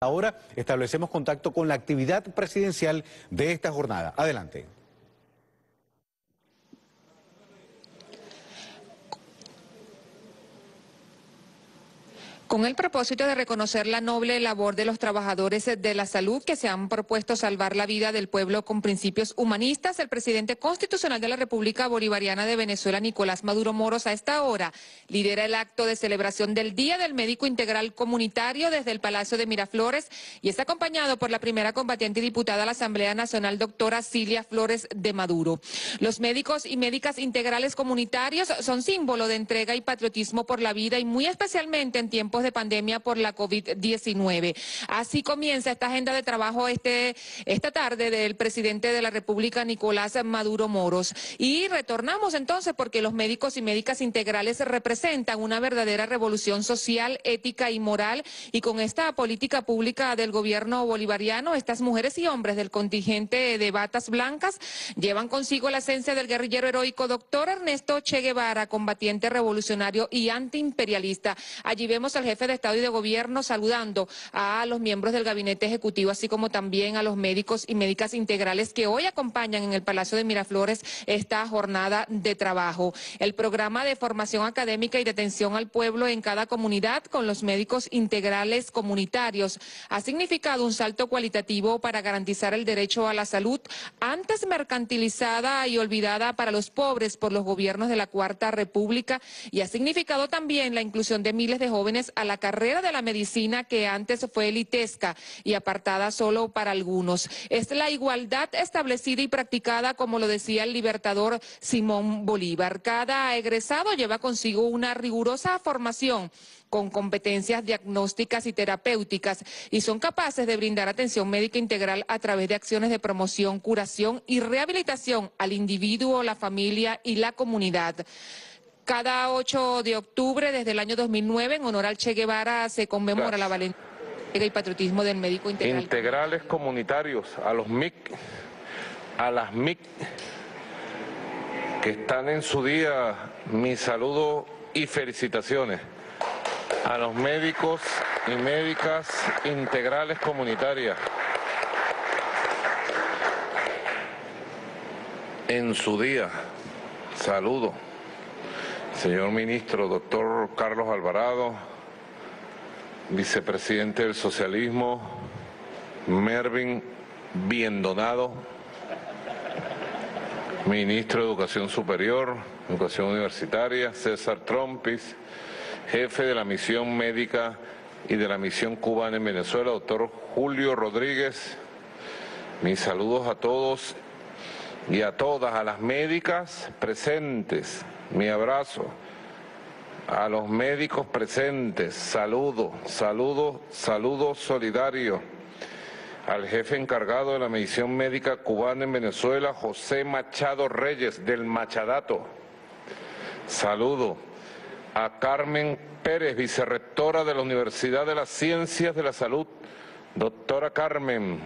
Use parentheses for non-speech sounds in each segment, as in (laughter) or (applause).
Ahora establecemos contacto con la actividad presidencial de esta jornada. Adelante. Con el propósito de reconocer la noble labor de los trabajadores de la salud que se han propuesto salvar la vida del pueblo con principios humanistas, el presidente constitucional de la República Bolivariana de Venezuela, Nicolás Maduro Moros, a esta hora lidera el acto de celebración del Día del Médico Integral Comunitario desde el Palacio de Miraflores y está acompañado por la primera combatiente diputada a la Asamblea Nacional, doctora Cilia Flores de Maduro. Los médicos y médicas integrales comunitarios son símbolo de entrega y patriotismo por la vida y muy especialmente en tiempos de pandemia por la COVID-19. Así comienza esta agenda de trabajo este, esta tarde del presidente de la República, Nicolás Maduro Moros. Y retornamos entonces porque los médicos y médicas integrales representan una verdadera revolución social, ética y moral. Y con esta política pública del gobierno bolivariano, estas mujeres y hombres del contingente de batas blancas llevan consigo la esencia del guerrillero heroico doctor Ernesto Che Guevara, combatiente revolucionario y antiimperialista. Allí vemos al jefe de Estado y de Gobierno saludando a los miembros del gabinete ejecutivo, así como también a los médicos y médicas integrales que hoy acompañan en el Palacio de Miraflores esta jornada de trabajo. El programa de formación académica y de atención al pueblo en cada comunidad con los médicos integrales comunitarios ha significado un salto cualitativo para garantizar el derecho a la salud antes mercantilizada y olvidada para los pobres por los gobiernos de la Cuarta República y ha significado también la inclusión de miles de jóvenes a la carrera de la medicina que antes fue elitesca y apartada solo para algunos. Es la igualdad establecida y practicada, como lo decía el libertador Simón Bolívar. Cada egresado lleva consigo una rigurosa formación con competencias diagnósticas y terapéuticas y son capaces de brindar atención médica integral a través de acciones de promoción, curación y rehabilitación al individuo, la familia y la comunidad. Cada 8 de octubre desde el año 2009, en honor al Che Guevara, se conmemora la valentía y patriotismo del médico integral. Integrales comunitarios, a los MIC, a las MIC, que están en su día, mi saludo y felicitaciones. A los médicos y médicas integrales comunitarias. En su día, saludo señor ministro, doctor Carlos Alvarado, vicepresidente del socialismo, Mervin Biendonado, ministro de Educación Superior, Educación Universitaria, César Trompis, jefe de la misión médica y de la misión cubana en Venezuela, doctor Julio Rodríguez. Mis saludos a todos y a todas, a las médicas presentes, mi abrazo. A los médicos presentes, saludo, saludo, saludo solidario. Al jefe encargado de la medición médica cubana en Venezuela, José Machado Reyes, del Machadato. Saludo. A Carmen Pérez, vicerrectora de la Universidad de las Ciencias de la Salud. Doctora Carmen,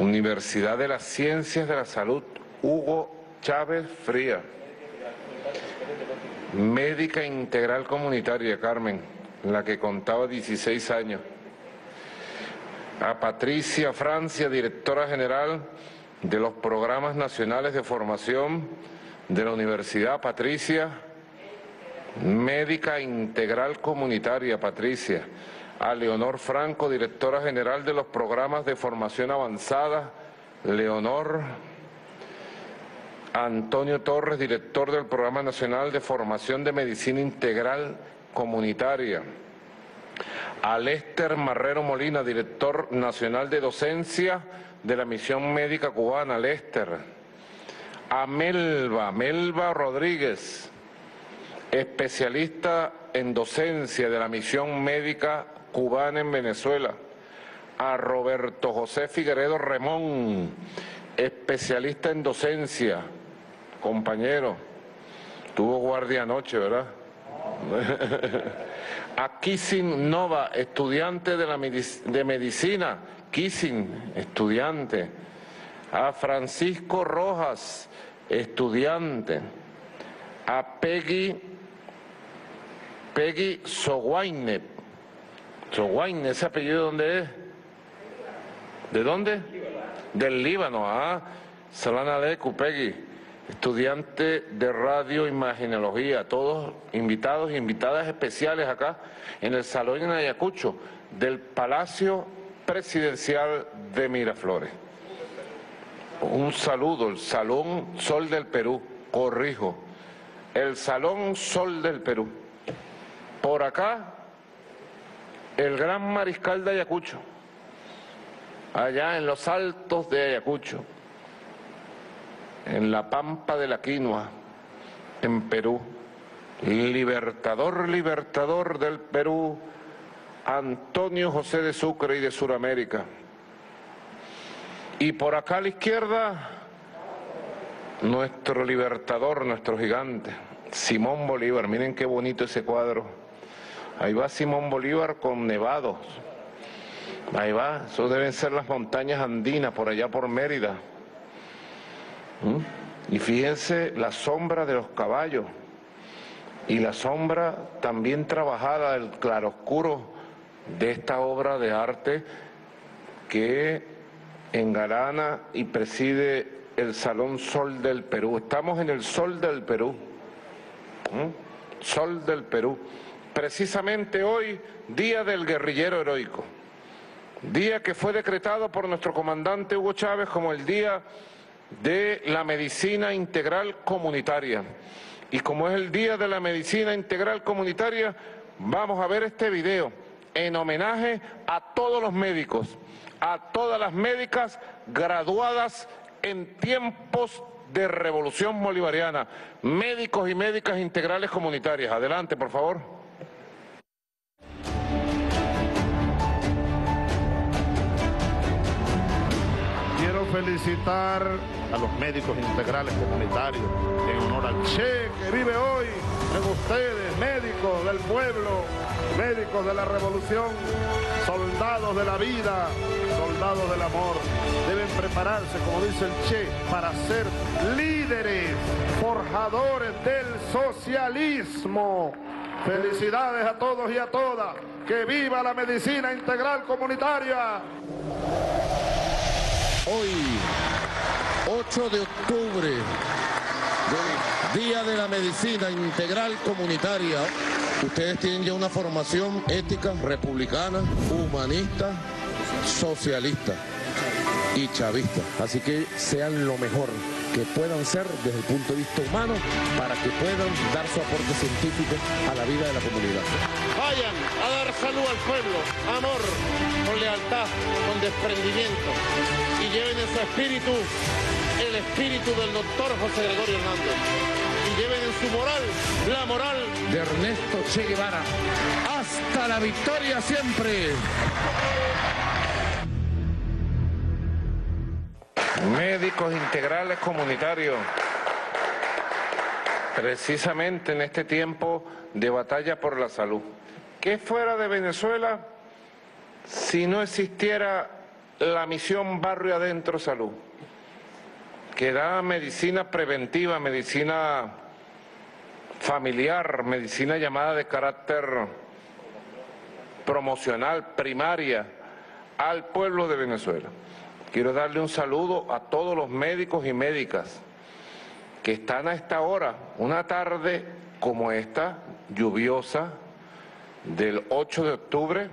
Universidad de las Ciencias de la Salud, Hugo Chávez Fría. Médica integral comunitaria, Carmen, la que contaba 16 años. A Patricia Francia, directora general de los programas nacionales de formación de la Universidad Patricia. Médica integral comunitaria, Patricia. A Leonor Franco, directora general de los programas de formación avanzada. Leonor Antonio Torres, director del Programa Nacional de Formación de Medicina Integral Comunitaria. A Lester Marrero Molina, director nacional de docencia de la Misión Médica Cubana, Lester. A Melba, Melba Rodríguez, especialista en docencia de la Misión Médica Cubana en Venezuela. A Roberto José Figueredo Remón, especialista en docencia compañero, tuvo guardia anoche, ¿verdad? (laughs) A Kissing Nova, estudiante de, la de medicina, Kissing, estudiante. A Francisco Rojas, estudiante. A Peggy, Peggy Soguaine, Trowain, ¿ese apellido dónde es? ¿De dónde? Del Líbano, ah. Salana de Cupegui, estudiante de radio imaginología, todos invitados e invitadas especiales acá en el Salón en Ayacucho del Palacio Presidencial de Miraflores. Un saludo, el Salón Sol del Perú, corrijo, el Salón Sol del Perú. Por acá, el gran mariscal de Ayacucho, allá en los altos de Ayacucho, en la pampa de la quinoa, en Perú, libertador, libertador del Perú, Antonio José de Sucre y de Sudamérica. Y por acá a la izquierda, nuestro libertador, nuestro gigante, Simón Bolívar. Miren qué bonito ese cuadro. Ahí va Simón Bolívar con nevados. Ahí va, eso deben ser las montañas andinas por allá por Mérida. ¿Mm? Y fíjense la sombra de los caballos y la sombra también trabajada del claroscuro de esta obra de arte que engalana y preside el Salón Sol del Perú. Estamos en el Sol del Perú. ¿Mm? Sol del Perú. Precisamente hoy, Día del Guerrillero Heroico. Día que fue decretado por nuestro comandante Hugo Chávez como el Día de la Medicina Integral Comunitaria. Y como es el Día de la Medicina Integral Comunitaria, vamos a ver este video en homenaje a todos los médicos, a todas las médicas graduadas en tiempos de revolución bolivariana, médicos y médicas integrales comunitarias. Adelante, por favor. Felicitar a los médicos integrales comunitarios en honor al Che que vive hoy en ustedes, médicos del pueblo, médicos de la revolución, soldados de la vida, soldados del amor. Deben prepararse, como dice el Che, para ser líderes, forjadores del socialismo. Felicidades a todos y a todas. Que viva la medicina integral comunitaria. Hoy, 8 de octubre, Día de la Medicina Integral Comunitaria, ustedes tienen ya una formación ética, republicana, humanista, socialista y chavista. Así que sean lo mejor que puedan ser desde el punto de vista humano para que puedan dar su aporte científico a la vida de la comunidad. Vayan a dar salud al pueblo, amor, con lealtad, con desprendimiento y lleven en su espíritu el espíritu del doctor José Gregorio Hernández y lleven en su moral la moral de Ernesto Che Guevara. Hasta la victoria siempre. Médicos integrales comunitarios. Precisamente en este tiempo de batalla por la salud. ¿Qué fuera de Venezuela si no existiera la misión Barrio Adentro Salud? Que da medicina preventiva, medicina familiar, medicina llamada de carácter promocional, primaria, al pueblo de Venezuela. Quiero darle un saludo a todos los médicos y médicas que están a esta hora, una tarde como esta, lluviosa, del 8 de octubre,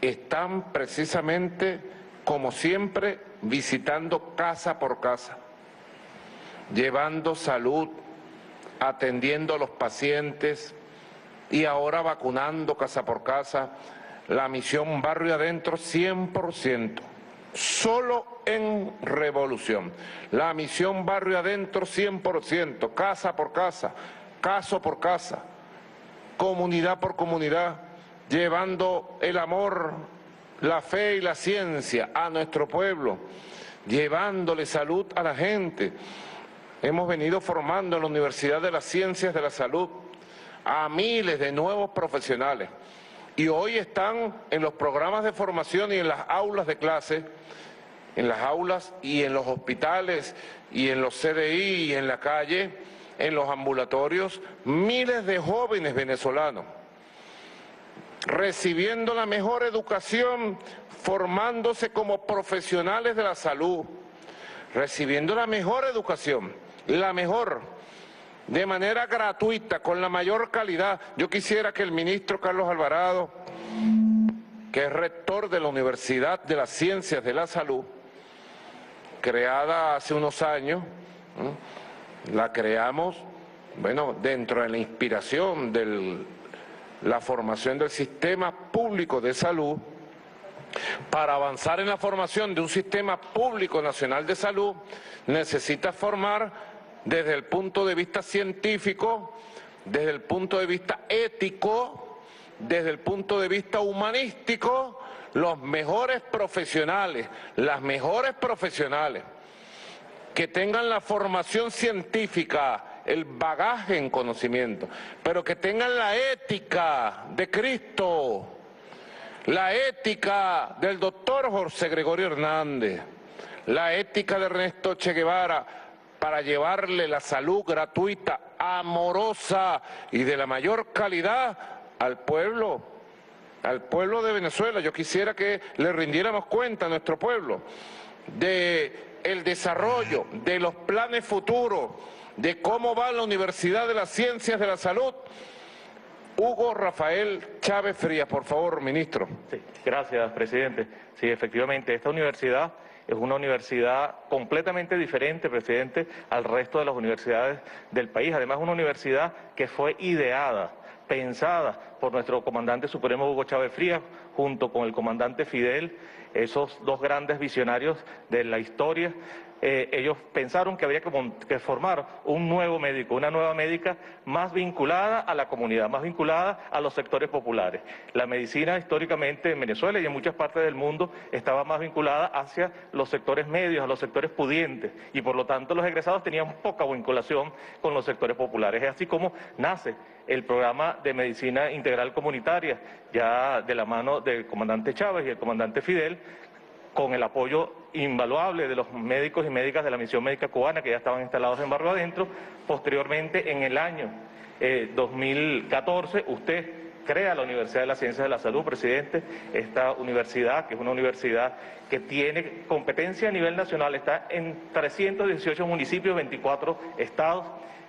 están precisamente, como siempre, visitando casa por casa, llevando salud, atendiendo a los pacientes y ahora vacunando casa por casa, la misión barrio adentro 100% solo en revolución. La misión barrio adentro 100%, casa por casa, caso por casa, comunidad por comunidad, llevando el amor, la fe y la ciencia a nuestro pueblo, llevándole salud a la gente. Hemos venido formando en la Universidad de las Ciencias de la Salud a miles de nuevos profesionales y hoy están en los programas de formación y en las aulas de clase en las aulas y en los hospitales y en los CDI y en la calle, en los ambulatorios, miles de jóvenes venezolanos recibiendo la mejor educación, formándose como profesionales de la salud, recibiendo la mejor educación, la mejor, de manera gratuita, con la mayor calidad. Yo quisiera que el ministro Carlos Alvarado, que es rector de la Universidad de las Ciencias de la Salud, creada hace unos años, la creamos, bueno, dentro de la inspiración de la formación del sistema público de salud, para avanzar en la formación de un sistema público nacional de salud, necesita formar desde el punto de vista científico, desde el punto de vista ético, desde el punto de vista humanístico, los mejores profesionales, las mejores profesionales, que tengan la formación científica, el bagaje en conocimiento, pero que tengan la ética de Cristo, la ética del doctor José Gregorio Hernández, la ética de Ernesto Che Guevara, para llevarle la salud gratuita, amorosa y de la mayor calidad al pueblo, al pueblo de Venezuela. Yo quisiera que le rindiéramos cuenta a nuestro pueblo de el desarrollo, de los planes futuros, de cómo va la Universidad de las Ciencias de la Salud. Hugo Rafael Chávez Frías, por favor, ministro. Sí, gracias, presidente. Sí, efectivamente, esta universidad es una universidad completamente diferente, presidente, al resto de las universidades del país. Además, una universidad que fue ideada, pensada por nuestro comandante supremo Hugo Chávez Frías, junto con el comandante Fidel, esos dos grandes visionarios de la historia, eh, ellos pensaron que había que, formar un nuevo médico, una nueva médica más vinculada a la comunidad, más vinculada a los sectores populares. La medicina históricamente en Venezuela y en muchas partes del mundo estaba más vinculada hacia los sectores medios, a los sectores pudientes, y por lo tanto los egresados tenían poca vinculación con los sectores populares. Es así como nace el programa de medicina integral comunitaria, ya de la mano del comandante Chávez y el comandante Fidel, con el apoyo invaluable de los médicos y médicas de la misión médica cubana que ya estaban instalados en Barrio Adentro. Posteriormente, en el año 2014, eh, usted crea la Universidad de las Ciencias de la Salud, presidente, esta universidad, que es una universidad que tiene competencia a nivel nacional, está en 318 municipios, 24 estados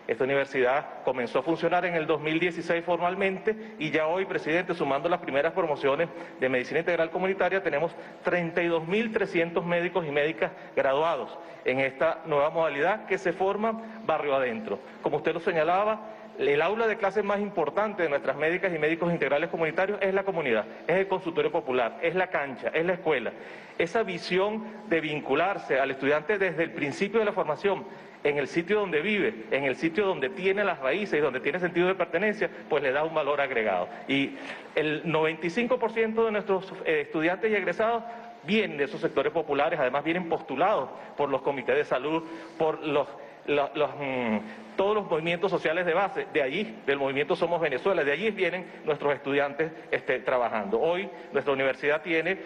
esta universidad comenzó a funcionar en el 2016 formalmente y ya hoy, presidente, sumando las primeras promociones de medicina integral comunitaria, tenemos 32.300 médicos y médicas graduados en esta nueva modalidad que se forma barrio adentro. Como usted lo señalaba, el aula de clase más importante de nuestras médicas y médicos integrales comunitarios es la comunidad, es el consultorio popular, es la cancha, es la escuela. Esa visión de vincularse al estudiante desde el principio de la formación en el sitio donde vive, en el sitio donde tiene las raíces y donde tiene sentido de pertenencia, pues le da un valor agregado. Y el 95% de nuestros eh, estudiantes y egresados vienen de esos sectores populares, además vienen postulados por los comités de salud, por los, mm, todos los movimientos sociales de base, de allí, del movimiento Somos Venezuela, de allí vienen nuestros estudiantes este, trabajando. Hoy nuestra universidad tiene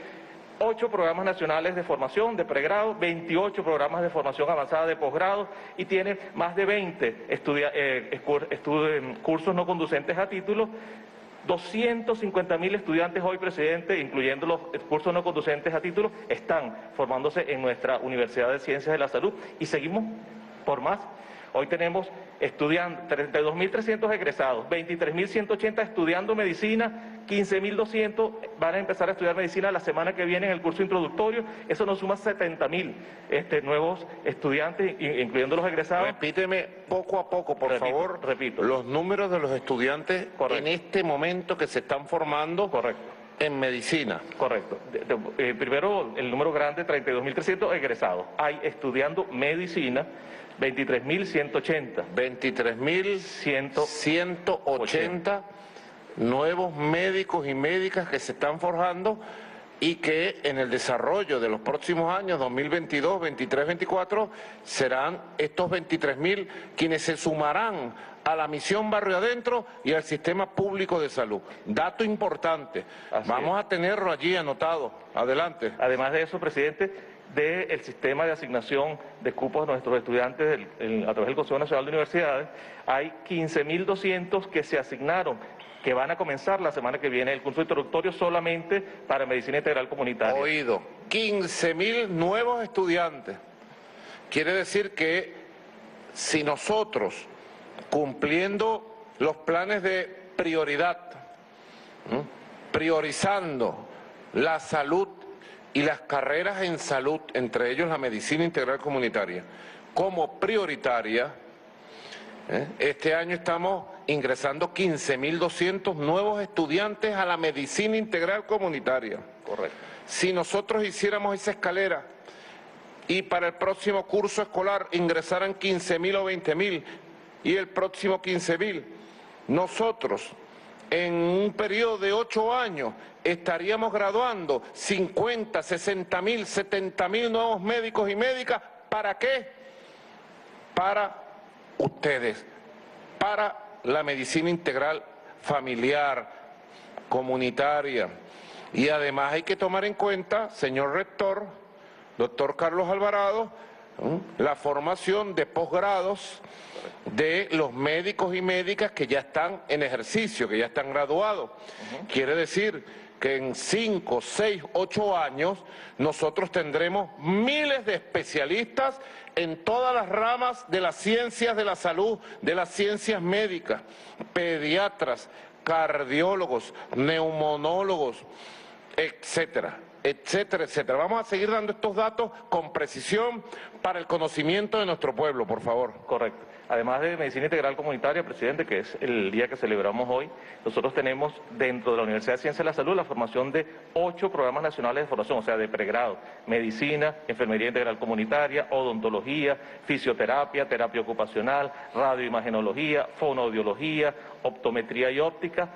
ocho programas nacionales de formación de pregrado, 28 programas de formación avanzada de posgrado y tiene más de 20 eh, cursos no conducentes a título. 250 mil estudiantes hoy, presidente, incluyendo los cursos no conducentes a título, están formándose en nuestra Universidad de Ciencias de la Salud y seguimos por más. Hoy tenemos estudiando 32.300 egresados, 23.180 estudiando medicina, 15.200 van a empezar a estudiar medicina la semana que viene en el curso introductorio. Eso nos suma 70.000 este, nuevos estudiantes, incluyendo los egresados. Repíteme poco a poco, por favor, repito. los números de los estudiantes en este momento que se están formando. Correcto. En medicina. Correcto. Eh, primero, el número grande, 32.300 egresados. Hay estudiando medicina 23.180. 23.180 nuevos médicos y médicas que se están forjando y que en el desarrollo de los próximos años, 2022, 23, 24, serán estos 23.000 quienes se sumarán a la misión Barrio Adentro y al sistema público de salud. Dato importante. Vamos a tenerlo allí anotado. Adelante. Además de eso, presidente, del sistema de asignación de cupos de nuestros estudiantes a través del Consejo Nacional de Universidades, hay 15.200 que se asignaron que van a comenzar la semana que viene el curso introductorio solamente para medicina integral comunitaria. Oído, 15 mil nuevos estudiantes. Quiere decir que si nosotros, cumpliendo los planes de prioridad, priorizando la salud y las carreras en salud, entre ellos la medicina integral comunitaria, como prioritaria, ¿eh? este año estamos ingresando 15.200 nuevos estudiantes a la medicina integral comunitaria. Correcto. Si nosotros hiciéramos esa escalera y para el próximo curso escolar ingresaran 15.000 o 20.000 y el próximo 15.000, nosotros en un periodo de ocho años estaríamos graduando 50, 60 mil, 70 mil nuevos médicos y médicas. ¿Para qué? Para ustedes, para la medicina integral familiar, comunitaria. Y además hay que tomar en cuenta, señor rector, doctor Carlos Alvarado, la formación de posgrados de los médicos y médicas que ya están en ejercicio, que ya están graduados. Quiere decir que en cinco, seis, ocho años nosotros tendremos miles de especialistas en todas las ramas de las ciencias de la salud, de las ciencias médicas, pediatras, cardiólogos, neumonólogos, etcétera, etcétera, etcétera. Vamos a seguir dando estos datos con precisión para el conocimiento de nuestro pueblo, por favor. Correcto. Además de medicina integral comunitaria, presidente, que es el día que celebramos hoy, nosotros tenemos dentro de la Universidad de Ciencias de la Salud la formación de ocho programas nacionales de formación, o sea, de pregrado, medicina, enfermería integral comunitaria, odontología, fisioterapia, terapia ocupacional, radioimagenología, fonoaudiología, optometría y óptica.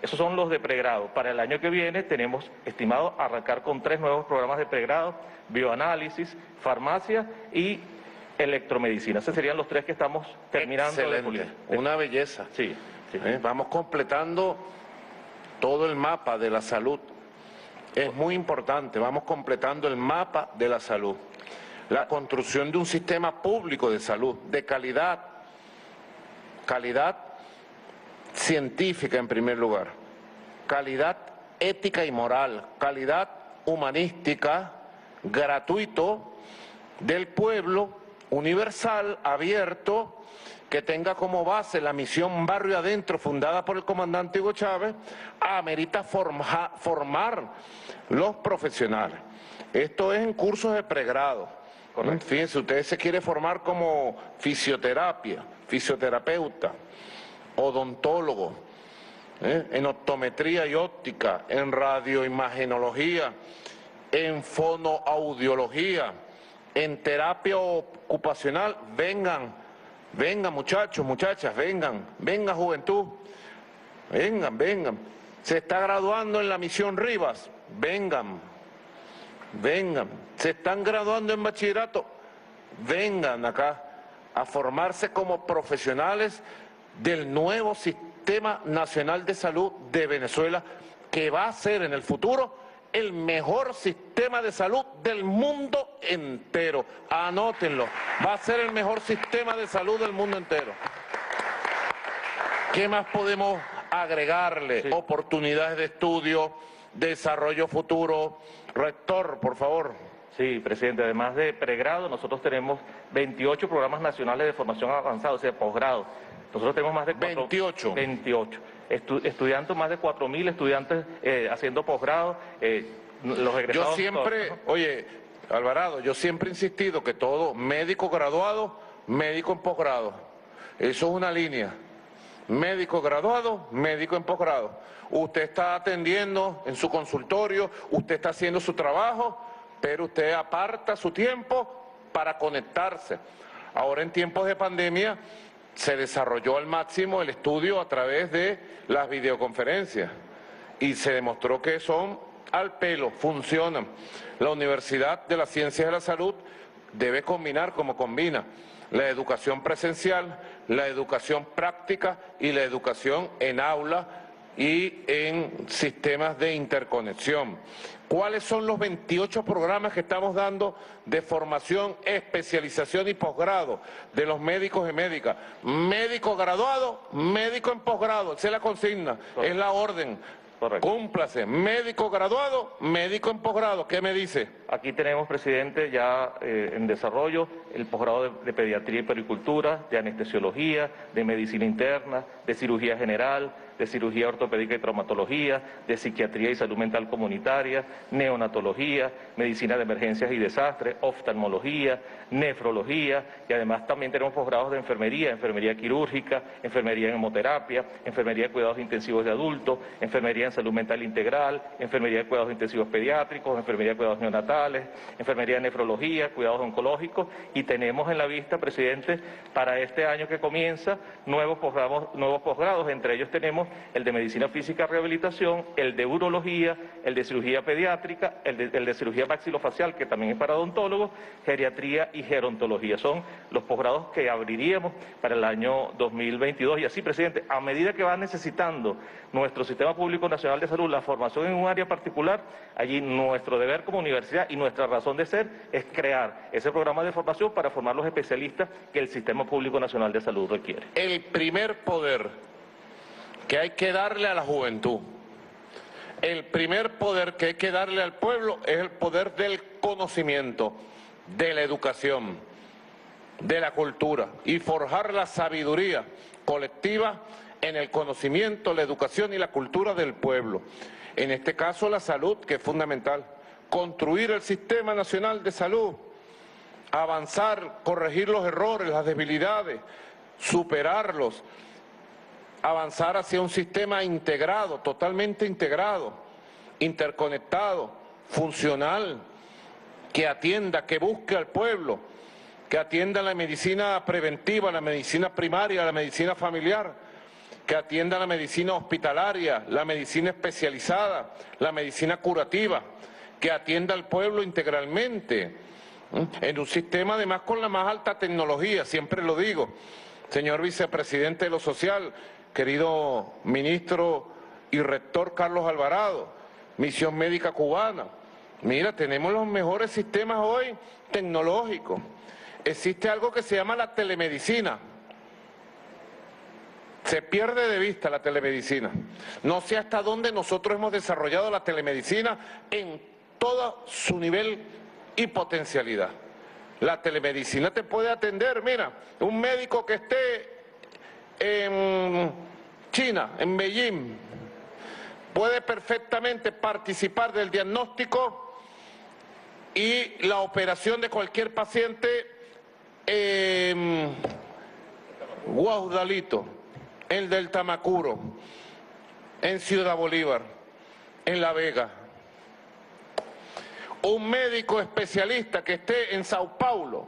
Esos son los de pregrado. Para el año que viene tenemos estimado arrancar con tres nuevos programas de pregrado, bioanálisis, farmacia y electromedicina. Esos serían los tres que estamos terminando Excelente, una belleza. Sí, sí. ¿Eh? Vamos completando todo el mapa de la salud. Es muy importante, vamos completando el mapa de la salud. La construcción de un sistema público de salud, de calidad, calidad científica en primer lugar, calidad ética y moral, calidad humanística, gratuito, del pueblo, universal, abierto, que tenga como base la misión Barrio Adentro, fundada por el comandante Hugo Chávez, amerita forma- formar los profesionales. Esto es en cursos de pregrado. Fíjense, usted se quiere formar como fisioterapia, fisioterapeuta, odontólogo, ¿eh? en optometría y óptica, en radioimagenología, en fonoaudiología, en terapia ocupacional, vengan, vengan muchachos, muchachas, vengan, venga juventud, vengan, vengan. Se está graduando en la misión Rivas, vengan, vengan. Se están graduando en bachillerato, vengan acá a formarse como profesionales del nuevo Sistema Nacional de Salud de Venezuela, que va a ser en el futuro el mejor sistema de salud del mundo entero. Anótenlo, va a ser el mejor sistema de salud del mundo entero. ¿Qué más podemos agregarle? Sí. Oportunidades de estudio, desarrollo futuro. Rector, por favor. Sí, presidente. Además de pregrado, nosotros tenemos 28 programas nacionales de formación avanzada, o sea, posgrado. Nosotros tenemos más de... cuatro- 28. 28. Estu- estudiantes, más de 4.000 estudiantes eh, haciendo posgrado. eh, los Yo egresados... siempre, oye, Alvarado, yo siempre he insistido que todo médico graduado, médico en posgrado. Eso es una línea. Médico graduado, médico en posgrado. Usted está atendiendo en su consultorio, usted está haciendo su trabajo, pero usted aparta su tiempo para conectarse. Ahora en tiempos de pandemia se desarrolló al máximo el estudio a través de las videoconferencias y se demostró que son al pelo, funcionan. La Universidad de las Ciencias de la Salud debe combinar como combina la educación presencial, la educación práctica y la educación en aula y en sistemas de interconexión. ¿Cuáles son los 28 programas que estamos dando de formación, especialización y posgrado de los médicos y médicas? Médico graduado, médico en posgrado, esa es la consigna, es la orden. Correcto. Cúmplase, médico graduado, médico en posgrado, ¿qué me dice? Aquí tenemos, presidente, ya eh, en desarrollo el posgrado de, de pediatría y pericultura, de anestesiología, de medicina interna, de cirugía general, de cirugía ortopédica y traumatología, de psiquiatría y salud mental comunitaria, neonatología, medicina de emergencias y desastres, oftalmología, nefrología y además también tenemos posgrados de enfermería, enfermería quirúrgica, enfermería en hemoterapia, enfermería de cuidados intensivos de adultos, enfermería en salud mental integral, enfermería de cuidados intensivos pediátricos, enfermería de cuidados neonatales, enfermería de nefrología, cuidados oncológicos y tenemos en la vista, presidente, para este año que comienza nuevos posgrados, nuevos posgrados, entre ellos tenemos el de medicina física rehabilitación, el de urología, el de cirugía pediátrica, el de, cirugía maxilofacial, que también es para odontólogos, geriatría y gerontología. Son los posgrados que abriríamos para el año 2022. Y así, presidente, a medida que va necesitando nuestro Sistema Público Nacional de Salud la formación en un área particular, allí nuestro deber como universidad y nuestra razón de ser es crear ese programa de formación para formar los especialistas que el Sistema Público Nacional de Salud requiere. El primer poder que hay que darle a la juventud, el primer poder que hay que darle al pueblo es el poder del conocimiento, de la educación, de la cultura y forjar la sabiduría colectiva en el conocimiento, la educación y la cultura del pueblo. En este caso la salud, que es fundamental. Construir el Sistema Nacional de Salud, avanzar, corregir los errores, las debilidades, superarlos, avanzar hacia un sistema integrado, totalmente integrado, interconectado, funcional, que atienda, que busque al pueblo, que atienda la medicina preventiva, la medicina primaria, la medicina familiar, que atienda la medicina hospitalaria, la medicina especializada, la medicina curativa, que atienda al pueblo integralmente, en un sistema además con la más alta tecnología, siempre lo digo, señor vicepresidente de lo social, querido ministro y rector Carlos Alvarado, Misión Médica Cubana. Mira, tenemos los mejores sistemas hoy tecnológicos. Existe algo que se llama la telemedicina. Se pierde de vista la telemedicina. No sé hasta dónde nosotros hemos desarrollado la telemedicina en todo su nivel y potencialidad. La telemedicina te puede atender, mira, un médico que esté en China, en Beijing, puede perfectamente participar del diagnóstico y la operación de cualquier paciente en Guaudalito, en del Tamacuro, en Ciudad Bolívar, en La Vega. Un médico especialista que esté en Sao Paulo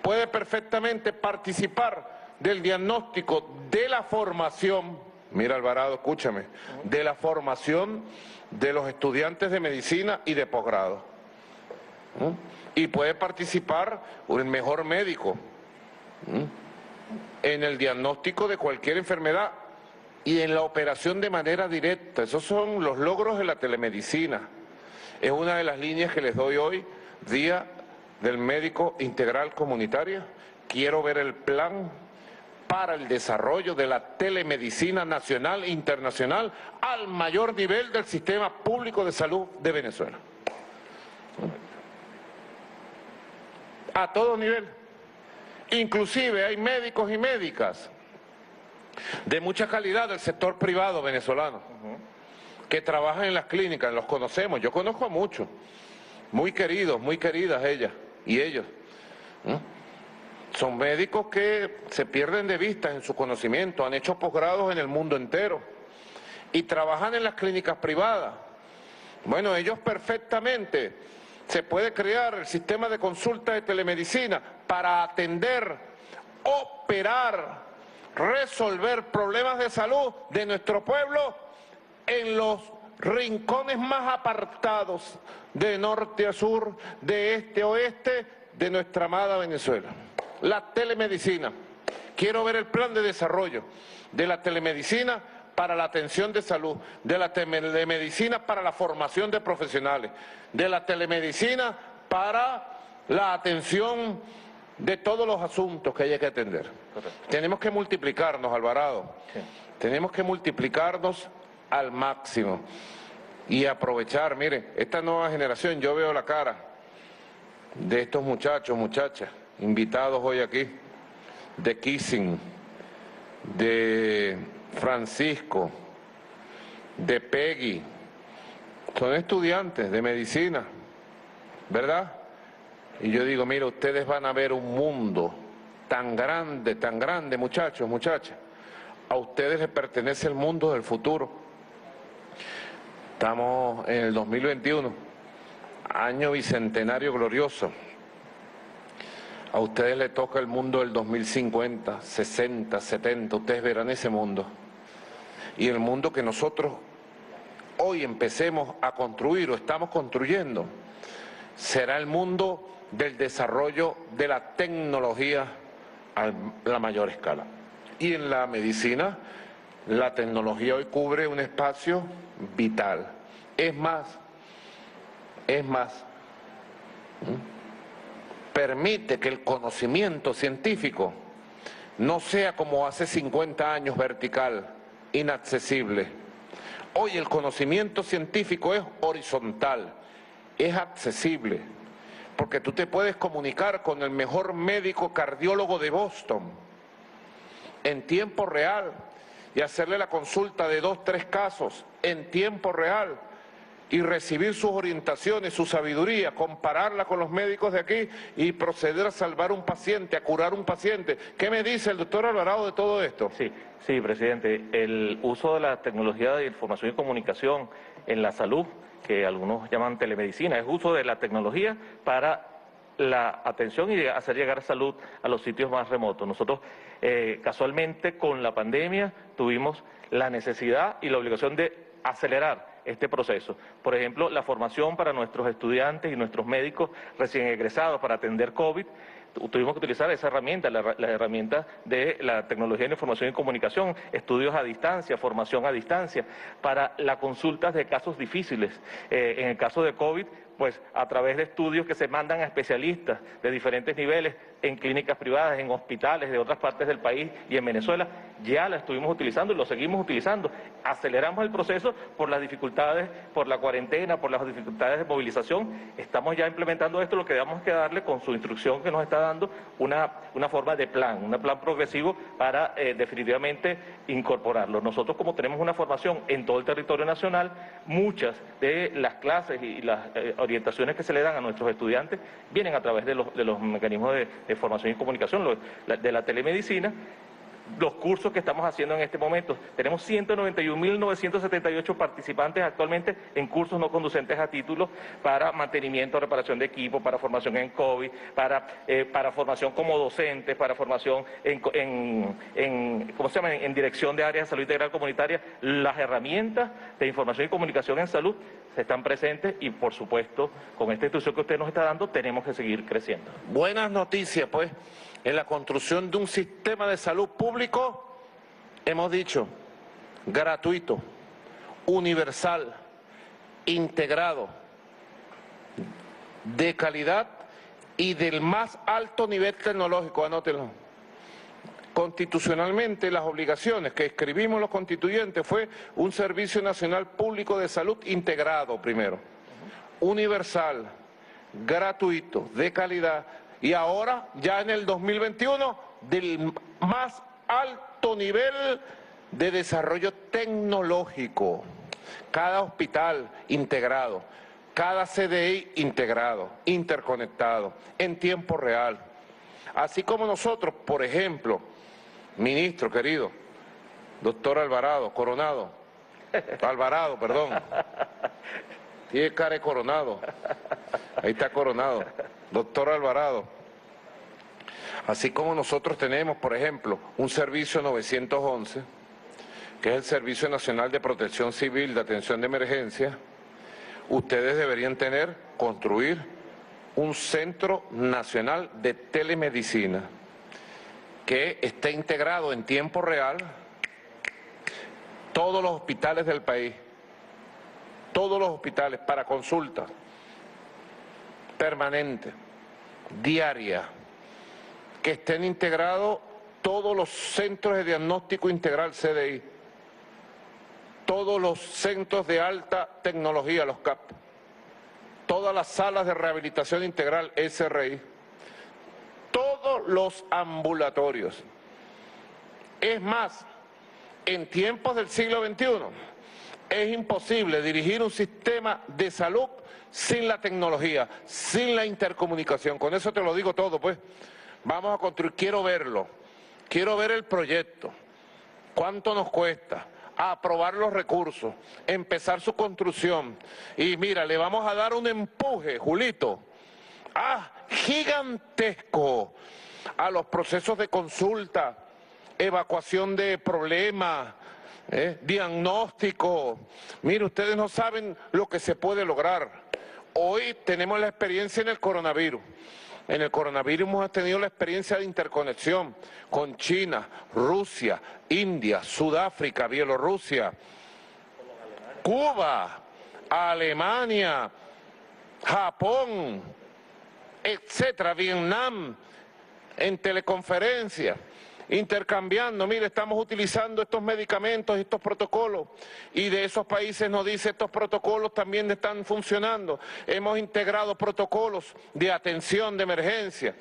puede perfectamente participar del diagnóstico de la formación, mira Alvarado, escúchame, de la formación de los estudiantes de medicina y de posgrado. Y puede participar el mejor médico en el diagnóstico de cualquier enfermedad y en la operación de manera directa. Esos son los logros de la telemedicina. Es una de las líneas que les doy hoy, Día del Médico Integral Comunitario. Quiero ver el plan para el desarrollo de la telemedicina nacional e internacional al mayor nivel del sistema público de salud de Venezuela. A todo nivel. Inclusive hay médicos y médicas de mucha calidad del sector privado venezolano que trabajan en las clínicas, los conocemos, yo conozco a muchos, muy queridos, muy queridas ellas y ellos. Son médicos que se pierden de vista en su conocimiento, han hecho posgrados en el mundo entero y trabajan en las clínicas privadas. Bueno, ellos perfectamente se puede crear el sistema de consulta de telemedicina para atender, operar, resolver problemas de salud de nuestro pueblo en los rincones más apartados de norte a sur, de este a oeste de nuestra amada Venezuela la telemedicina. Quiero ver el plan de desarrollo de la telemedicina para la atención de salud, de la telemedicina para la formación de profesionales, de la telemedicina para la atención de todos los asuntos que hay que atender. Tenemos que multiplicarnos, Alvarado. Tenemos que multiplicarnos al máximo y aprovechar, mire, esta nueva generación, yo veo la cara de estos muchachos, muchachas, invitados hoy aquí, de Kissing, de Francisco, de Peggy, son estudiantes de medicina, ¿verdad? Y yo digo, mira, ustedes van a ver un mundo tan grande, tan grande, muchachos, muchachas. A ustedes les pertenece el mundo del futuro. Estamos en el 2021, año bicentenario glorioso. A ustedes les toca el mundo del 2050, 60, 70, ustedes verán ese mundo. Y el mundo que nosotros hoy empecemos a construir o estamos construyendo será el mundo del desarrollo de la tecnología a la mayor escala. Y en la medicina, la tecnología hoy cubre un espacio vital. Es más, es más, permite que el conocimiento científico no sea como hace 50 años vertical, inaccesible. Hoy el conocimiento científico es horizontal, es accesible, porque tú te puedes comunicar con el mejor médico cardiólogo de Boston en tiempo real y hacerle la consulta de dos, tres casos en tiempo real y recibir sus orientaciones, su sabiduría, compararla con los médicos de aquí y proceder a salvar un paciente, a curar un paciente. ¿Qué me dice el doctor Alvarado de todo esto? Sí, sí, presidente. El uso de la tecnología de información y comunicación en la salud, que algunos llaman telemedicina, es uso de la tecnología para la atención y hacer llegar salud a los sitios más remotos. Nosotros, eh, casualmente, con la pandemia, tuvimos la necesidad y la obligación de acelerar este proceso. Por ejemplo, la formación para nuestros estudiantes y nuestros médicos recién egresados para atender COVID. Tuvimos que utilizar esa herramienta, la, herramienta de la tecnología de información y comunicación, estudios a distancia, formación a distancia, para las consultas de casos difíciles. Eh, en el caso de COVID, pues a través de estudios que se mandan a especialistas de diferentes niveles, en clínicas privadas, en hospitales de otras partes del país y en Venezuela, ya la estuvimos utilizando y lo seguimos utilizando. Aceleramos el proceso por las dificultades, por la cuarentena, por las dificultades de movilización. Estamos ya implementando esto, lo que debemos que darle con su instrucción que nos está dando una, una forma de plan, un plan progresivo para eh, definitivamente incorporarlo. Nosotros como tenemos una formación en todo el territorio nacional, muchas de las clases y las eh, orientaciones que se le dan a nuestros estudiantes vienen a través de los, de los mecanismos de de formación y comunicación, de la telemedicina, los cursos que estamos haciendo en este momento. Tenemos 191.978 participantes actualmente en cursos no conducentes a títulos para mantenimiento, reparación de equipo, para formación en COVID, para, eh, para formación como docentes, para formación en, en, ¿cómo se llama? en dirección de áreas de salud integral comunitaria. Las herramientas de información y comunicación en salud están presentes y, por supuesto, con esta instrucción que usted nos está dando, tenemos que seguir creciendo. Buenas noticias, pues en la construcción de un sistema de salud público, hemos dicho, gratuito, universal, integrado, de calidad y del más alto nivel tecnológico, anótenlo. Constitucionalmente las obligaciones que escribimos los constituyentes fue un servicio nacional público de salud integrado primero, universal, gratuito, de calidad, y ahora ya en el 2021 del más alto nivel de desarrollo tecnológico. Cada hospital integrado, cada CDI integrado, interconectado, en tiempo real. Así como nosotros, por ejemplo, ministro querido, doctor Alvarado, Coronado, (laughs) Alvarado, perdón, (laughs) tiene cara Coronado, ahí está Coronado. Doctor Alvarado, así como nosotros tenemos, por ejemplo, un servicio 911, que es el Servicio Nacional de Protección Civil de Atención de Emergencia, ustedes deberían tener, construir un centro nacional de telemedicina que esté integrado en tiempo real todos los hospitales del país, todos los hospitales para consulta permanente, diaria, que estén integrados todos los centros de diagnóstico integral CDI, todos los centros de alta tecnología, los CAP, todas las salas de rehabilitación integral SRI, todos los ambulatorios. Es más, en tiempos del siglo XXI es imposible dirigir un sistema de salud sin la tecnología, sin la intercomunicación. Con eso te lo digo todo, pues. Vamos a construir, quiero verlo, quiero ver el proyecto, cuánto nos cuesta, aprobar los recursos, empezar su construcción. Y mira, le vamos a dar un empuje, Julito, ah, gigantesco a los procesos de consulta, evacuación de problemas, ¿eh? diagnóstico. Mire, ustedes no saben lo que se puede lograr. Hoy tenemos la experiencia en el coronavirus. En el coronavirus hemos tenido la experiencia de interconexión con China, Rusia, India, Sudáfrica, Bielorrusia, Cuba, Alemania, Japón, etcétera, Vietnam, en teleconferencia intercambiando, mire, estamos utilizando estos medicamentos, estos protocolos, y de esos países nos dice estos protocolos también están funcionando. Hemos integrado protocolos de atención de emergencia.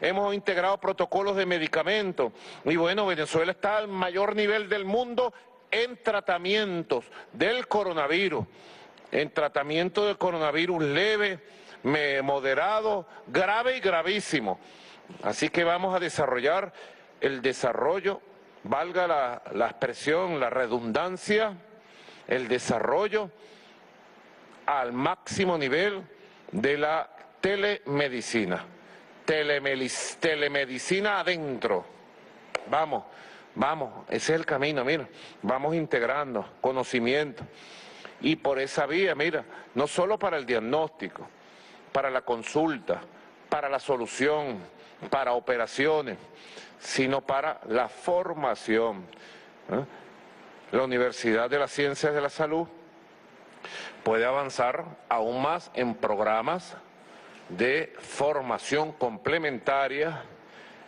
Hemos integrado protocolos de medicamentos y bueno, Venezuela está al mayor nivel del mundo en tratamientos del coronavirus, en tratamiento del coronavirus leve, moderado, grave y gravísimo. Así que vamos a desarrollar el desarrollo, valga la, expresión, la redundancia, el desarrollo al máximo nivel de la telemedicina. telemedicina adentro. Vamos, vamos, ese es el camino, mira, vamos integrando conocimiento. Y por esa vía, mira, no solo para el diagnóstico, para la consulta, para la solución, para operaciones, sino para la formación. ¿eh? La Universidad de las Ciencias de la Salud puede avanzar aún más en programas de formación complementaria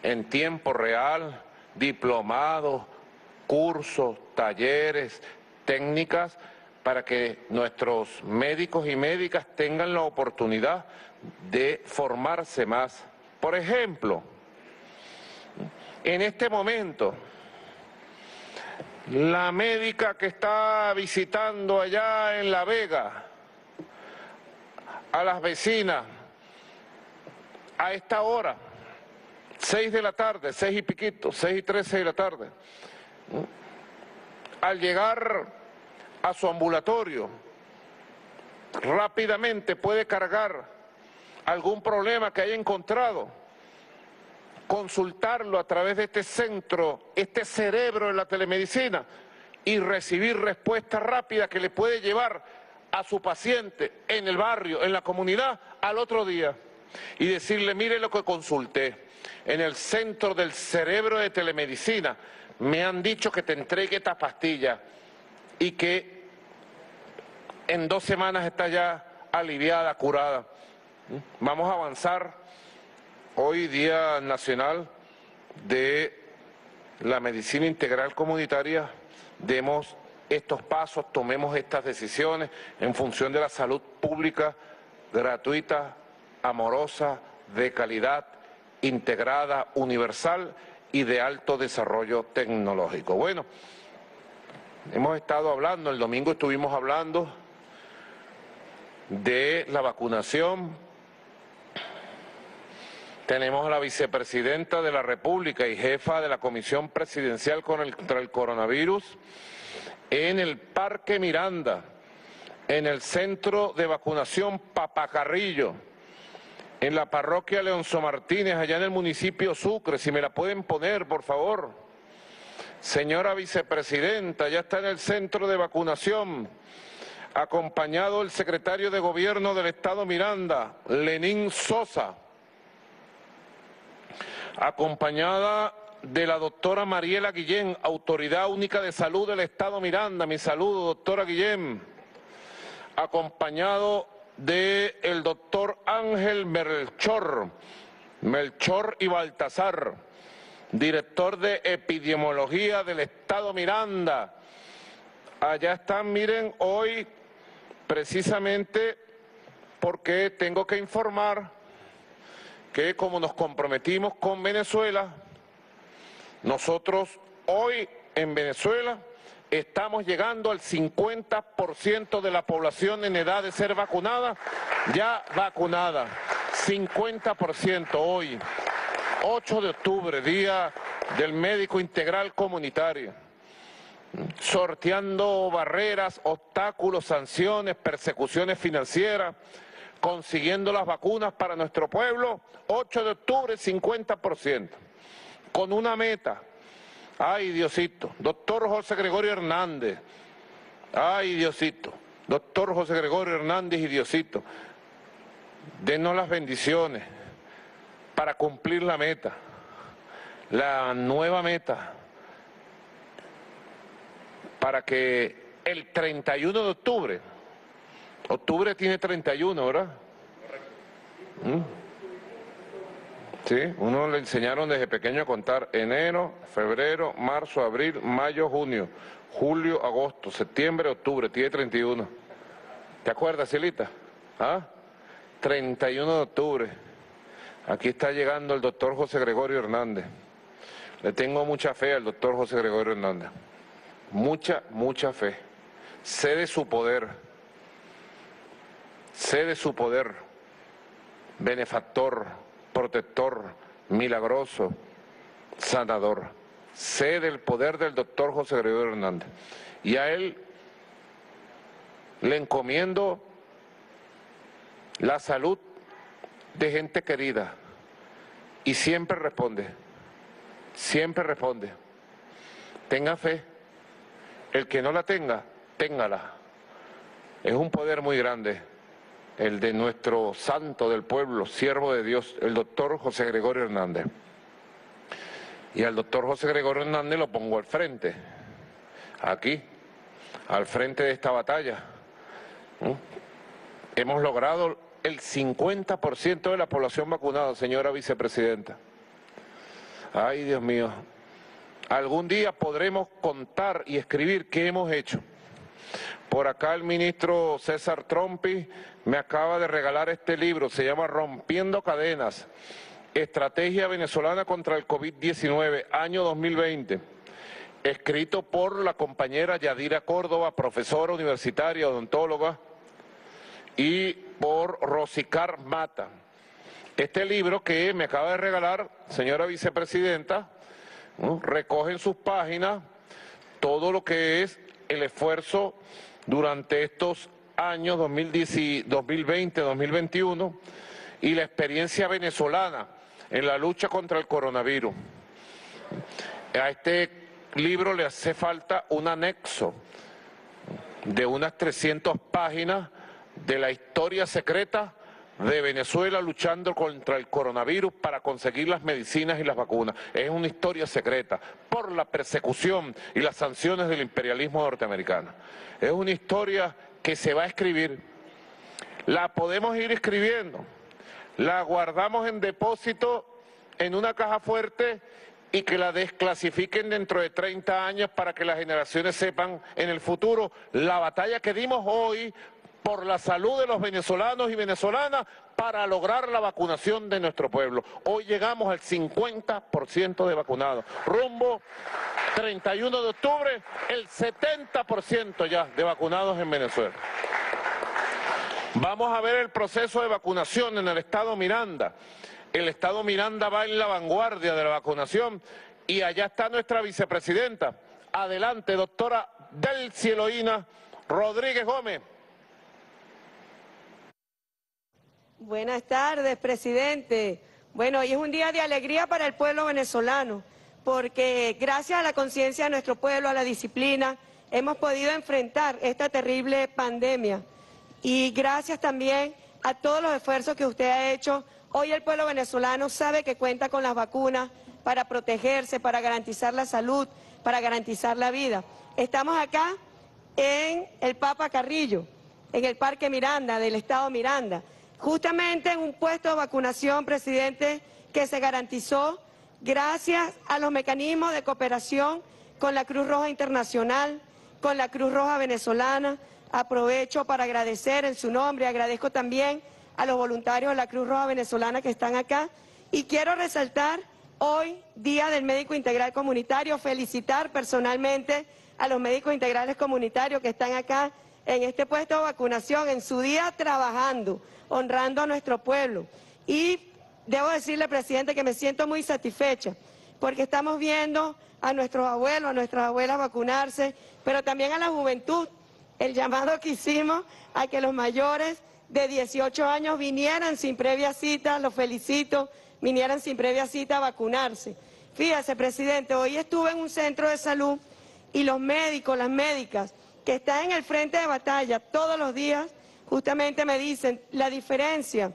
en tiempo real, diplomados, cursos, talleres, técnicas, para que nuestros médicos y médicas tengan la oportunidad de formarse más. Por ejemplo, en este momento, la médica que está visitando allá en La Vega a las vecinas a esta hora, seis de la tarde, seis y piquito, seis y trece de la tarde, al llegar a su ambulatorio, rápidamente puede cargar algún problema que haya encontrado consultarlo a través de este centro, este cerebro de la telemedicina y recibir respuesta rápida que le puede llevar a su paciente en el barrio, en la comunidad, al otro día y decirle, mire lo que consulté, en el centro del cerebro de telemedicina me han dicho que te entregue esta pastilla y que en dos semanas está ya aliviada, curada. ¿Mm? Vamos a avanzar Hoy Día Nacional de la Medicina Integral Comunitaria, demos estos pasos, tomemos estas decisiones en función de la salud pública, gratuita, amorosa, de calidad, integrada, universal y de alto desarrollo tecnológico. Bueno, hemos estado hablando, el domingo estuvimos hablando de la vacunación tenemos a la vicepresidenta de la República y jefa de la Comisión Presidencial contra el Coronavirus en el Parque Miranda, en el Centro de Vacunación Papacarrillo, en la parroquia Leonzo Martínez, allá en el municipio Sucre. Si me la pueden poner, por favor. Señora vicepresidenta, ya está en el centro de vacunación, acompañado el secretario de Gobierno del Estado Miranda, Lenín Sosa acompañada de la doctora Mariela Guillén, Autoridad Única de Salud del Estado Miranda. Mi saludo, doctora Guillén. Acompañado del el doctor Ángel Melchor, Melchor y Baltasar, director de epidemiología del Estado Miranda. Allá están, miren, hoy precisamente porque tengo que informar que como nos comprometimos con Venezuela, nosotros hoy en Venezuela estamos llegando al 50% de la población en edad de ser vacunada, ya vacunada. 50% hoy, 8 de octubre, Día del Médico Integral Comunitario, sorteando barreras, obstáculos, sanciones, persecuciones financieras, consiguiendo las vacunas para nuestro pueblo, 8 de octubre 50%, con una meta. Ay, Diosito, doctor José Gregorio Hernández, ay, Diosito, doctor José Gregorio Hernández y Diosito, denos las bendiciones para cumplir la meta, la nueva meta, para que el 31 de octubre Octubre tiene 31, ¿verdad? ¿Mm? Sí, uno le enseñaron desde pequeño a contar enero, febrero, marzo, abril, mayo, junio, julio, agosto, septiembre, octubre, tiene 31. ¿Te acuerdas, Silita? ¿Ah? 31 de octubre. Aquí está llegando el doctor José Gregorio Hernández. Le tengo mucha fe al doctor José Gregorio Hernández. Mucha, mucha fe. Sé de su poder Sé de su poder, benefactor, protector, milagroso, sanador. Sé del poder del doctor José Gregorio Hernández. Y a él le encomiendo la salud de gente querida. Y siempre responde, siempre responde. Tenga fe. El que no la tenga, téngala. Es un poder muy grande el de nuestro santo del pueblo, siervo de Dios, el doctor José Gregorio Hernández. Y al doctor José Gregorio Hernández lo pongo al frente, aquí, al frente de esta batalla. Hemos logrado el 50% de la población vacunada, señora vicepresidenta. Ay, Dios mío. Algún día podremos contar y escribir qué hemos hecho. Por acá el ministro César Trompi me acaba de regalar este libro, se llama Rompiendo Cadenas, Estrategia Venezolana contra el COVID-19, año 2020, escrito por la compañera Yadira Córdoba, profesora universitaria, odontóloga, y por Rosicar Mata. Este libro que me acaba de regalar, señora vicepresidenta, recoge en sus páginas todo lo que es el esfuerzo durante estos años 2020-2021 y la experiencia venezolana en la lucha contra el coronavirus. A este libro le hace falta un anexo de unas 300 páginas de la historia secreta de Venezuela luchando contra el coronavirus para conseguir las medicinas y las vacunas. Es una historia secreta por la persecución y las sanciones del imperialismo norteamericano. Es una historia que se va a escribir. La podemos ir escribiendo. La guardamos en depósito en una caja fuerte y que la desclasifiquen dentro de 30 años para que las generaciones sepan en el futuro la batalla que dimos hoy por la salud de los venezolanos y venezolanas para lograr la vacunación de nuestro pueblo. Hoy llegamos al 50% de vacunados. Rumbo 31 de octubre, el 70% ya de vacunados en Venezuela. Vamos a ver el proceso de vacunación en el estado Miranda. El estado Miranda va en la vanguardia de la vacunación y allá está nuestra vicepresidenta. Adelante, doctora Del Cieloína Rodríguez Gómez. Buenas tardes, presidente. Bueno, hoy es un día de alegría para el pueblo venezolano, porque gracias a la conciencia de nuestro pueblo, a la disciplina, hemos podido enfrentar esta terrible pandemia. Y gracias también a todos los esfuerzos que usted ha hecho, hoy el pueblo venezolano sabe que cuenta con las vacunas para protegerse, para garantizar la salud, para garantizar la vida. Estamos acá en el Papa Carrillo, en el Parque Miranda, del Estado Miranda, justamente en un puesto de vacunación, presidente, que se garantizó gracias a los mecanismos de cooperación con la Cruz Roja Internacional, con la Cruz Roja Venezolana. Aprovecho para agradecer en su nombre, agradezco también a los voluntarios de la Cruz Roja Venezolana que están acá y quiero resaltar hoy, Día del Médico Integral Comunitario, felicitar personalmente a los médicos integrales comunitarios que están acá en este puesto de vacunación, en su día trabajando, honrando a nuestro pueblo. Y debo decirle, presidente, que me siento muy satisfecha porque estamos viendo a nuestros abuelos, a nuestras abuelas vacunarse, pero también a la juventud. El llamado que hicimos a que los mayores de 18 años vinieran sin previa cita, los felicito, vinieran sin previa cita a vacunarse. Fíjese, presidente, hoy estuve en un centro de salud y los médicos, las médicas que están en el frente de batalla todos los días, justamente me dicen la diferencia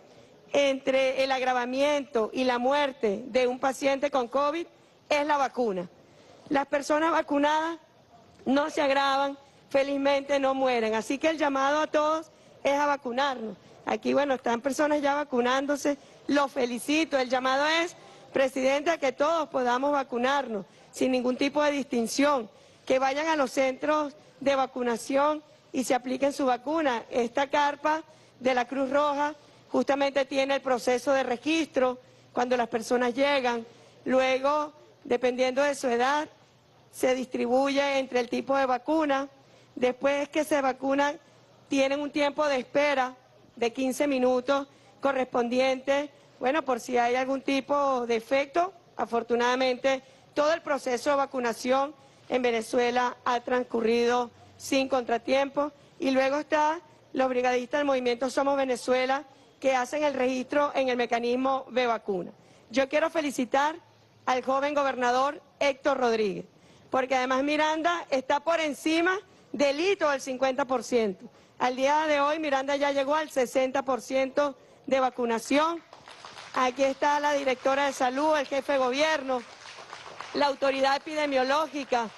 entre el agravamiento y la muerte de un paciente con COVID es la vacuna. Las personas vacunadas no se agravan, felizmente no mueren. Así que el llamado a todos es a vacunarnos. Aquí, bueno, están personas ya vacunándose, los felicito. El llamado es, presidente, a que todos podamos vacunarnos sin ningún tipo de distinción, que vayan a los centros de vacunación y se apliquen su vacuna. Esta carpa de la Cruz Roja justamente tiene el proceso de registro cuando las personas llegan. Luego, dependiendo de su edad, se distribuye entre el tipo de vacuna. Después que se vacunan, tienen un tiempo de espera de 15 minutos correspondiente, bueno, por si hay algún tipo de efecto. Afortunadamente, todo el proceso de vacunación en Venezuela ha transcurrido sin contratiempo. Y luego está los brigadistas del movimiento Somos Venezuela, que hacen el registro en el mecanismo de vacuna. Yo quiero felicitar al joven gobernador Héctor Rodríguez, porque además Miranda está por encima del hito del 50%. Al día de hoy Miranda ya llegó al 60% de vacunación. Aquí está la directora de salud, el jefe de gobierno, la autoridad epidemiológica,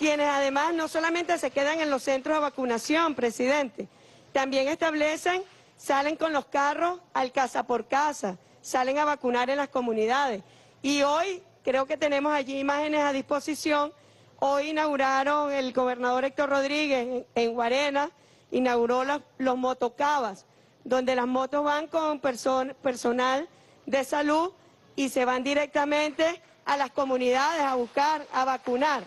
quienes además no solamente se quedan en los centros de vacunación, presidente, también establecen, salen con los carros al casa por casa, salen a vacunar en las comunidades. Y hoy creo que tenemos allí imágenes a disposición. Hoy inauguraron el gobernador Héctor Rodríguez en, Guarena, inauguró los, motocabas, donde las motos van con personal de salud y se van directamente a las comunidades a buscar, a vacunar,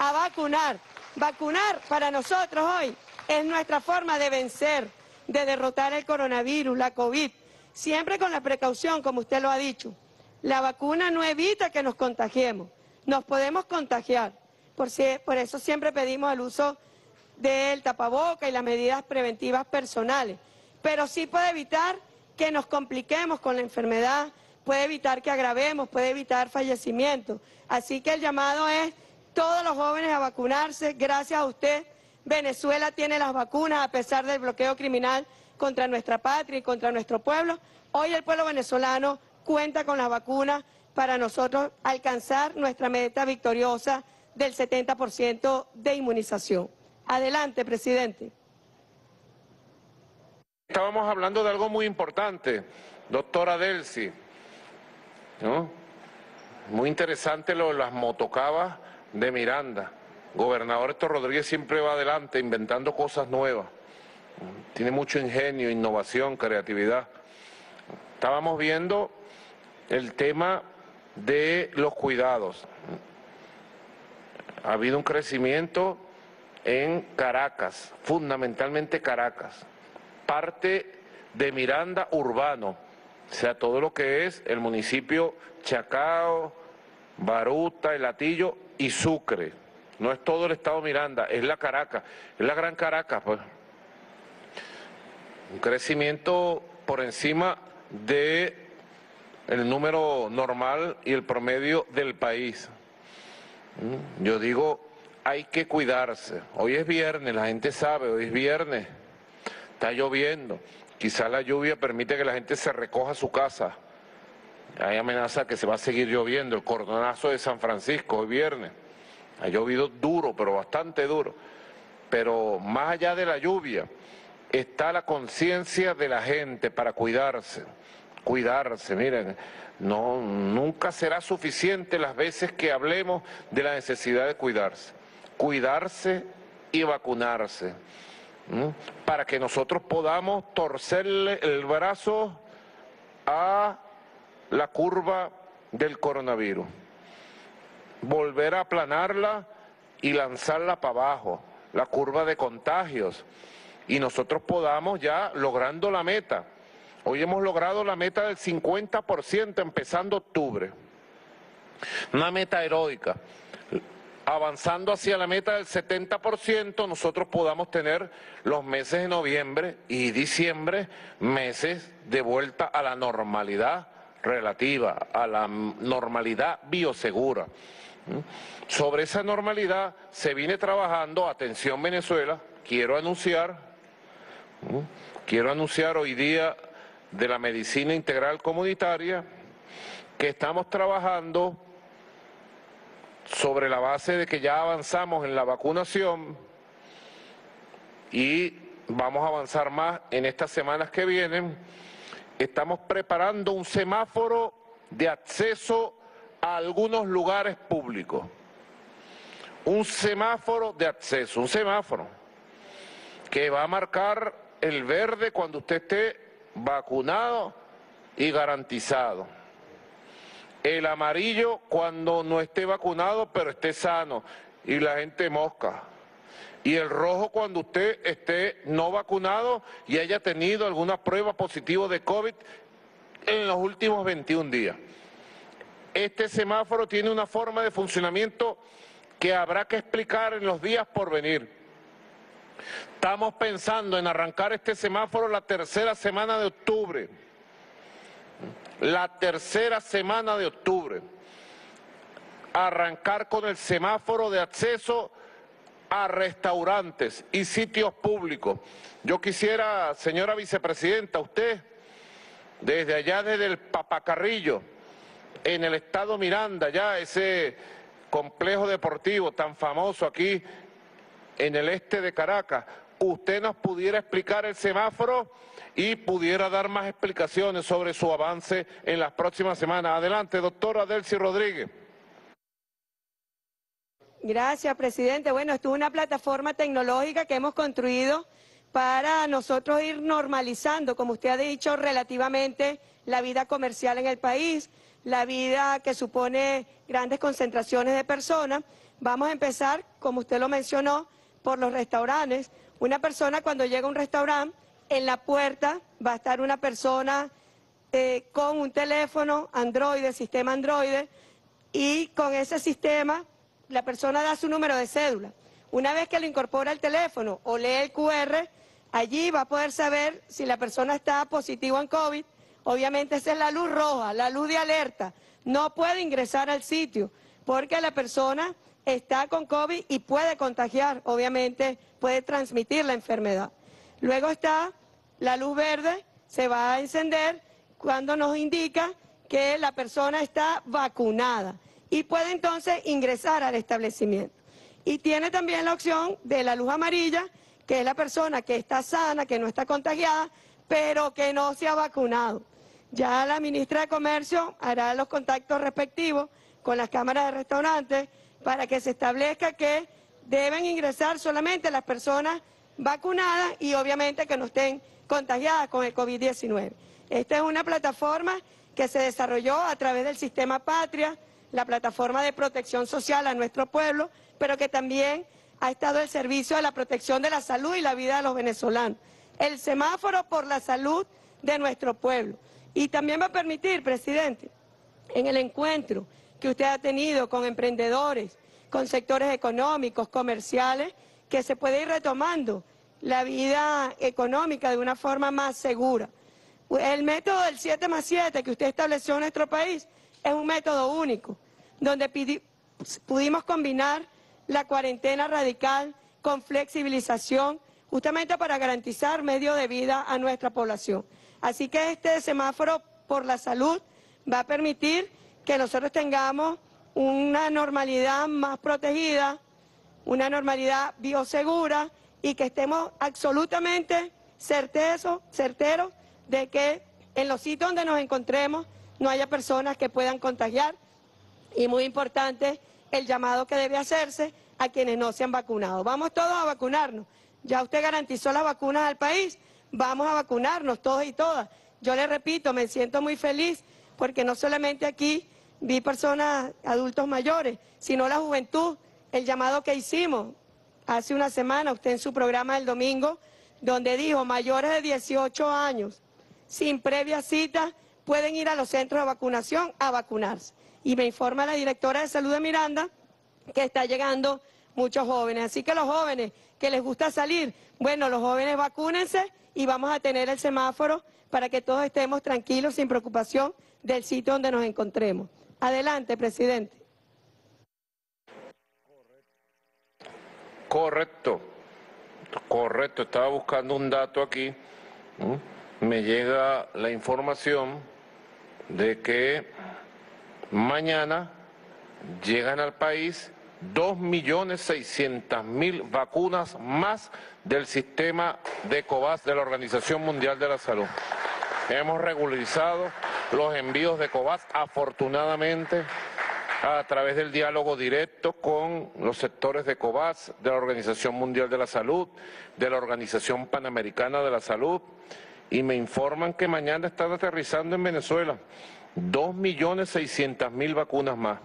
a vacunar. Vacunar para nosotros hoy es nuestra forma de vencer, de derrotar el coronavirus, la COVID, siempre con la precaución, como usted lo ha dicho. La vacuna no evita que nos contagiemos, nos podemos contagiar. Por, eso siempre pedimos el uso del tapaboca y las medidas preventivas personales. Pero sí puede evitar que nos compliquemos con la enfermedad, puede evitar que agravemos, puede evitar fallecimientos. Así que el llamado es todos los jóvenes a vacunarse. Gracias a usted, Venezuela tiene las vacunas a pesar del bloqueo criminal contra nuestra patria y contra nuestro pueblo. Hoy el pueblo venezolano cuenta con las vacunas para nosotros alcanzar nuestra meta victoriosa del 70% de inmunización. Adelante, presidente. Estábamos hablando de algo muy importante, doctora Delcy. Muy interesante lo de las motocabas de Miranda. Gobernador Héctor Rodríguez siempre va adelante inventando cosas nuevas. Tiene mucho ingenio, innovación, creatividad. Estábamos viendo el tema de los cuidados. Ha habido un crecimiento en Caracas, fundamentalmente Caracas, parte de Miranda urbano, o sea, todo lo que es el municipio Chacao, Baruta, El Latillo y Sucre. No es todo el estado Miranda, es la Caracas, es la gran Caracas, pues. Un crecimiento por encima de el número normal y el promedio del país. Mm, yo digo, hay que cuidarse. Hoy es viernes, la gente sabe, hoy es viernes, está lloviendo. Quizá la lluvia permite que la gente se recoja a su casa. Hay amenaza que se va a seguir lloviendo. El cordonazo de San Francisco hoy viernes. Ha llovido duro, pero bastante duro. Pero más allá de la lluvia está la conciencia de la gente para cuidarse. Cuidarse, miren, no, nunca será suficiente las veces que hablemos de la necesidad de cuidarse. Cuidarse y vacunarse. Para que nosotros podamos torcerle el brazo a la curva del coronavirus. Volver a aplanarla y lanzarla para abajo, la curva de contagios. Y nosotros podamos ya logrando la meta. Hoy hemos logrado la meta del 50% empezando octubre. Una meta heroica. Avanzando hacia la meta del 70%, nosotros podamos tener los meses de noviembre y diciembre, meses de vuelta a la normalidad relativa, a la normalidad biosegura. Sobre esa normalidad se viene trabajando, atención Venezuela, quiero anunciar, quiero anunciar hoy día de la medicina integral comunitaria que estamos trabajando sobre la base de que ya avanzamos en la vacunación y vamos a avanzar más en estas semanas que vienen estamos preparando un semáforo de acceso a algunos lugares públicos. Un semáforo de acceso, un semáforo que va a marcar el verde cuando usted esté vacunado y garantizado. El amarillo cuando no esté vacunado pero esté sano y la gente mosca y el rojo cuando usted esté no vacunado y haya tenido alguna prueba positiva de COVID en los últimos 21 días. Este semáforo tiene una forma de funcionamiento que habrá que explicar en los días por venir. Estamos pensando en arrancar este semáforo la tercera semana de octubre. La tercera semana de octubre. Arrancar con el semáforo de acceso a restaurantes y sitios públicos. Yo quisiera, señora vicepresidenta, usted, desde allá, desde el Papacarrillo, en el estado Miranda, ya ese complejo deportivo tan famoso aquí en el este de Caracas, usted nos pudiera explicar el semáforo y pudiera dar más explicaciones sobre su avance en las próximas semanas. Adelante, doctora Delcy Rodríguez. Gracias, presidente. Bueno, esto es una plataforma tecnológica que hemos construido para nosotros ir normalizando, como usted ha dicho, relativamente la vida comercial en el país, la vida que supone grandes concentraciones de personas. Vamos a empezar, como usted lo mencionó, por los restaurantes. Una persona cuando llega a un restaurante, en la puerta va a estar una persona eh, con un teléfono Android, sistema Android, y con ese sistema la persona da su número de cédula. Una vez que lo incorpora al teléfono o lee el QR, allí va a poder saber si la persona está positiva en COVID. Obviamente esa es la luz roja, la luz de alerta. No puede ingresar al sitio porque la persona está con COVID y puede contagiar, obviamente puede transmitir la enfermedad. Luego está la luz verde, se va a encender cuando nos indica que la persona está vacunada y puede entonces ingresar al establecimiento. Y tiene también la opción de la luz amarilla, que es la persona que está sana, que no está contagiada, pero que no se ha vacunado. Ya la ministra de Comercio hará los contactos respectivos con las cámaras de restaurantes para que se establezca que deben ingresar solamente las personas vacunadas y obviamente que no estén contagiadas con el COVID-19. Esta es una plataforma que se desarrolló a través del sistema Patria, la plataforma de protección social a nuestro pueblo, pero que también ha estado al servicio de la protección de la salud y la vida de los venezolanos. El semáforo por la salud de nuestro pueblo. Y también va a permitir, presidente, en el encuentro que usted ha tenido con emprendedores, con sectores económicos, comerciales, que se puede ir retomando la vida económica de una forma más segura. El método del 7 más 7 que usted estableció en nuestro país es un método único, donde pudimos combinar la cuarentena radical con flexibilización, justamente para garantizar medio de vida a nuestra población. Así que este semáforo por la salud va a permitir que nosotros tengamos una normalidad más protegida, una normalidad biosegura y que estemos absolutamente certeros, certeros de que en los sitios donde nos encontremos no haya personas que puedan contagiar y muy importante el llamado que debe hacerse a quienes no se han vacunado. Vamos todos a vacunarnos. Ya usted garantizó las vacunas al país, vamos a vacunarnos todos y todas. Yo le repito, me siento muy feliz porque no solamente aquí vi personas, adultos mayores, sino la juventud, el llamado que hicimos hace una semana, usted en su programa del domingo, donde dijo mayores de 18 años, sin previa cita, pueden ir a los centros de vacunación a vacunarse. Y me informa la directora de salud de Miranda que está llegando muchos jóvenes. Así que los jóvenes que les gusta salir, bueno, los jóvenes vacúnense y vamos a tener el semáforo para que todos estemos tranquilos, sin preocupación del sitio donde nos encontremos. Adelante, presidente. Correcto, correcto. Estaba buscando un dato aquí. Me llega la información de que mañana llegan al país 2.600.000 vacunas más del sistema de COVAX de la Organización Mundial de la Salud. Hemos regularizado los envíos de COVAX, afortunadamente, a través del diálogo directo con los sectores de COVAX, de la Organización Mundial de la Salud, de la Organización Panamericana de la Salud, y me informan que mañana están aterrizando en Venezuela 2.600.000 vacunas más.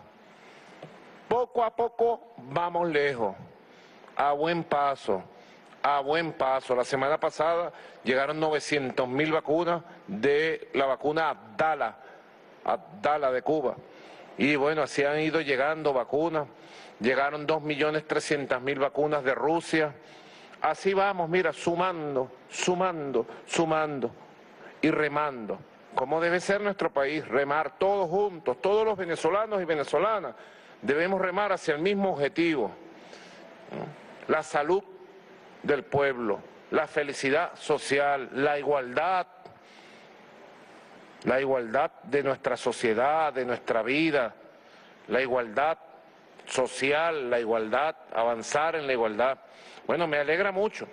Poco a poco vamos lejos, a buen paso, a buen paso. La semana pasada llegaron 900.000 vacunas de la vacuna Abdala, Abdala de Cuba. Y bueno, así han ido llegando vacunas. Llegaron 2.300.000 vacunas de Rusia. Así vamos, mira, sumando, sumando, sumando y remando. Como debe ser nuestro país, remar todos juntos, todos los venezolanos y venezolanas. Debemos remar hacia el mismo objetivo, la salud del pueblo, la felicidad social, la igualdad, la igualdad de nuestra sociedad, de nuestra vida, la igualdad social, la igualdad, avanzar en la igualdad. Bueno, me alegra mucho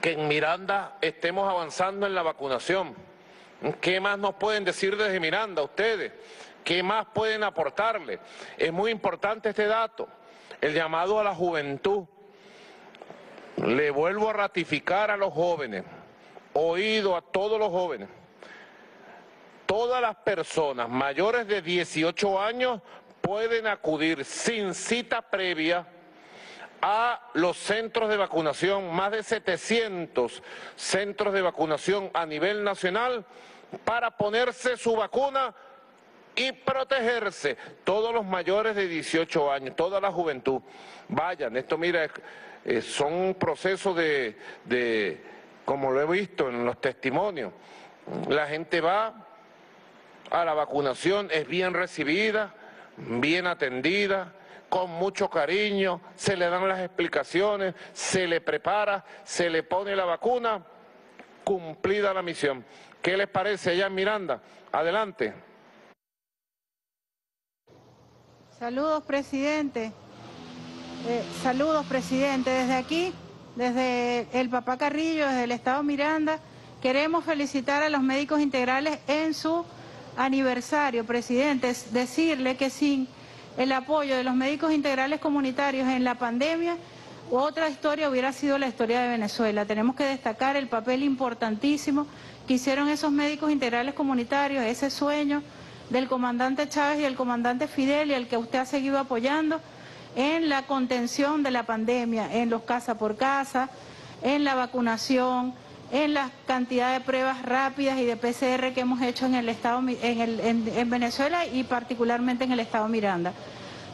que en Miranda estemos avanzando en la vacunación. ¿Qué más nos pueden decir desde Miranda ustedes? ¿Qué más pueden aportarle? Es muy importante este dato, el llamado a la juventud. Le vuelvo a ratificar a los jóvenes, oído a todos los jóvenes. Todas las personas mayores de 18 años pueden acudir sin cita previa a los centros de vacunación, más de 700 centros de vacunación a nivel nacional para ponerse su vacuna y protegerse. Todos los mayores de 18 años, toda la juventud, vayan. Esto, mira, son procesos de, de, como lo he visto en los testimonios, la gente va a la vacunación, es bien recibida, bien atendida, con mucho cariño, se le dan las explicaciones, se le prepara, se le pone la vacuna, cumplida la misión. ¿Qué les parece allá Miranda? Adelante. Saludos, presidente. Eh, saludos, presidente. Desde aquí, desde el Papá Carrillo, desde el Estado Miranda, queremos felicitar a los médicos integrales en su aniversario, presidente. decirle que sin el apoyo de los médicos integrales comunitarios en la pandemia, otra historia hubiera sido la historia de Venezuela. Tenemos que destacar el papel importantísimo que hicieron esos médicos integrales comunitarios, ese sueño del comandante Chávez y el comandante Fidel y el que usted ha seguido apoyando en la contención de la pandemia, en los casa por casa, en la vacunación, en la cantidad de pruebas rápidas y de PCR que hemos hecho en el estado en, en Venezuela y particularmente en el estado Miranda.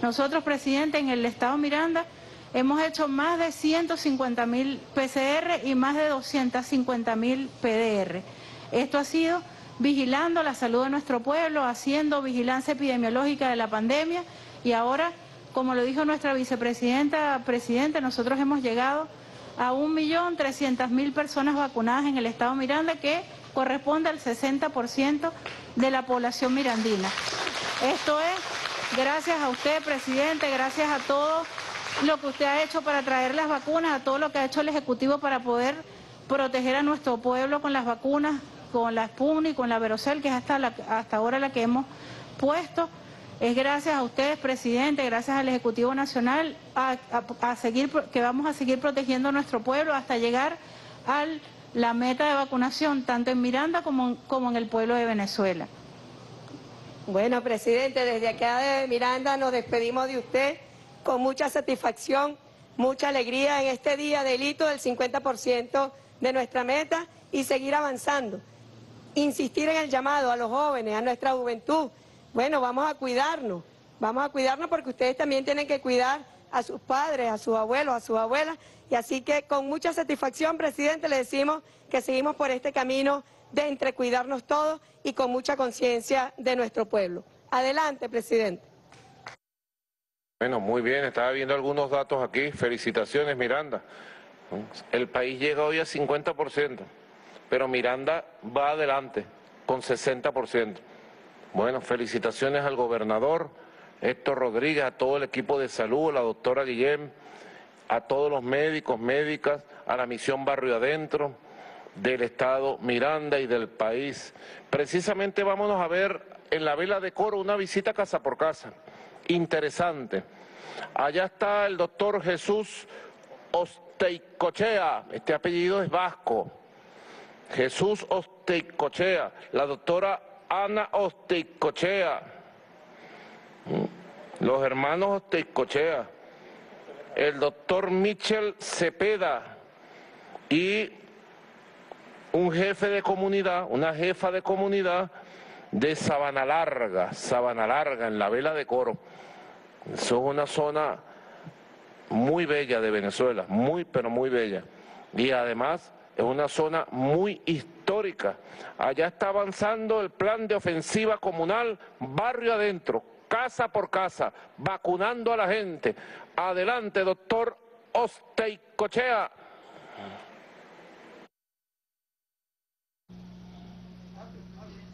Nosotros, presidente, en el estado Miranda hemos hecho más de 150 mil PCR y más de 250 mil PDR. Esto ha sido vigilando la salud de nuestro pueblo, haciendo vigilancia epidemiológica de la pandemia y ahora, como lo dijo nuestra vicepresidenta, presidente, nosotros hemos llegado a 1.300.000 personas vacunadas en el estado Miranda que corresponde al 60% de la población mirandina. Esto es gracias a usted, presidente, gracias a todo lo que usted ha hecho para traer las vacunas, a todo lo que ha hecho el Ejecutivo para poder proteger a nuestro pueblo con las vacunas, con la Sputnik, con la Verocel, que es hasta, la, hasta ahora la que hemos puesto. Es gracias a ustedes, presidente, gracias al Ejecutivo Nacional, a, seguir, que vamos a seguir protegiendo a nuestro pueblo hasta llegar a la meta de vacunación, tanto en Miranda como, como en el pueblo de Venezuela. Bueno, presidente, desde acá de Miranda nos despedimos de usted con mucha satisfacción, mucha alegría en este día del hito del 50% de nuestra meta y seguir avanzando. Insistir en el llamado a los jóvenes, a nuestra juventud, bueno, vamos a cuidarnos, vamos a cuidarnos porque ustedes también tienen que cuidar a sus padres, a sus abuelos, a sus abuelas. Y así que con mucha satisfacción, presidente, le decimos que seguimos por este camino de entrecuidarnos todos y con mucha conciencia de nuestro pueblo. Adelante, presidente. Bueno, muy bien, estaba viendo algunos datos aquí. Felicitaciones, Miranda. El país llega hoy a 50%, pero Miranda va adelante con 60%. Bueno, felicitaciones al gobernador Héctor Rodríguez, a todo el equipo de salud, a la doctora Guillén, a todos los médicos, médicas, a la misión Barrio Adentro del Estado Miranda y del país. Precisamente vámonos a ver en la vela de coro una visita casa por casa. Interesante. Allá está el doctor Jesús Osteicochea, este apellido es vasco. Jesús Osteicochea, la doctora Ana Osteicochea, mm. los hermanos Osteicochea, el doctor Michel Cepeda y un jefe de comunidad, una jefa de comunidad de Sabana Larga, Sabana Larga, en la vela de Coro. Eso es una zona muy bella de Venezuela, muy pero muy bella. Y además es una zona muy histórica. Allá está avanzando el plan de ofensiva comunal barrio adentro, casa por casa, vacunando a la gente. Adelante, doctor Osteicochea.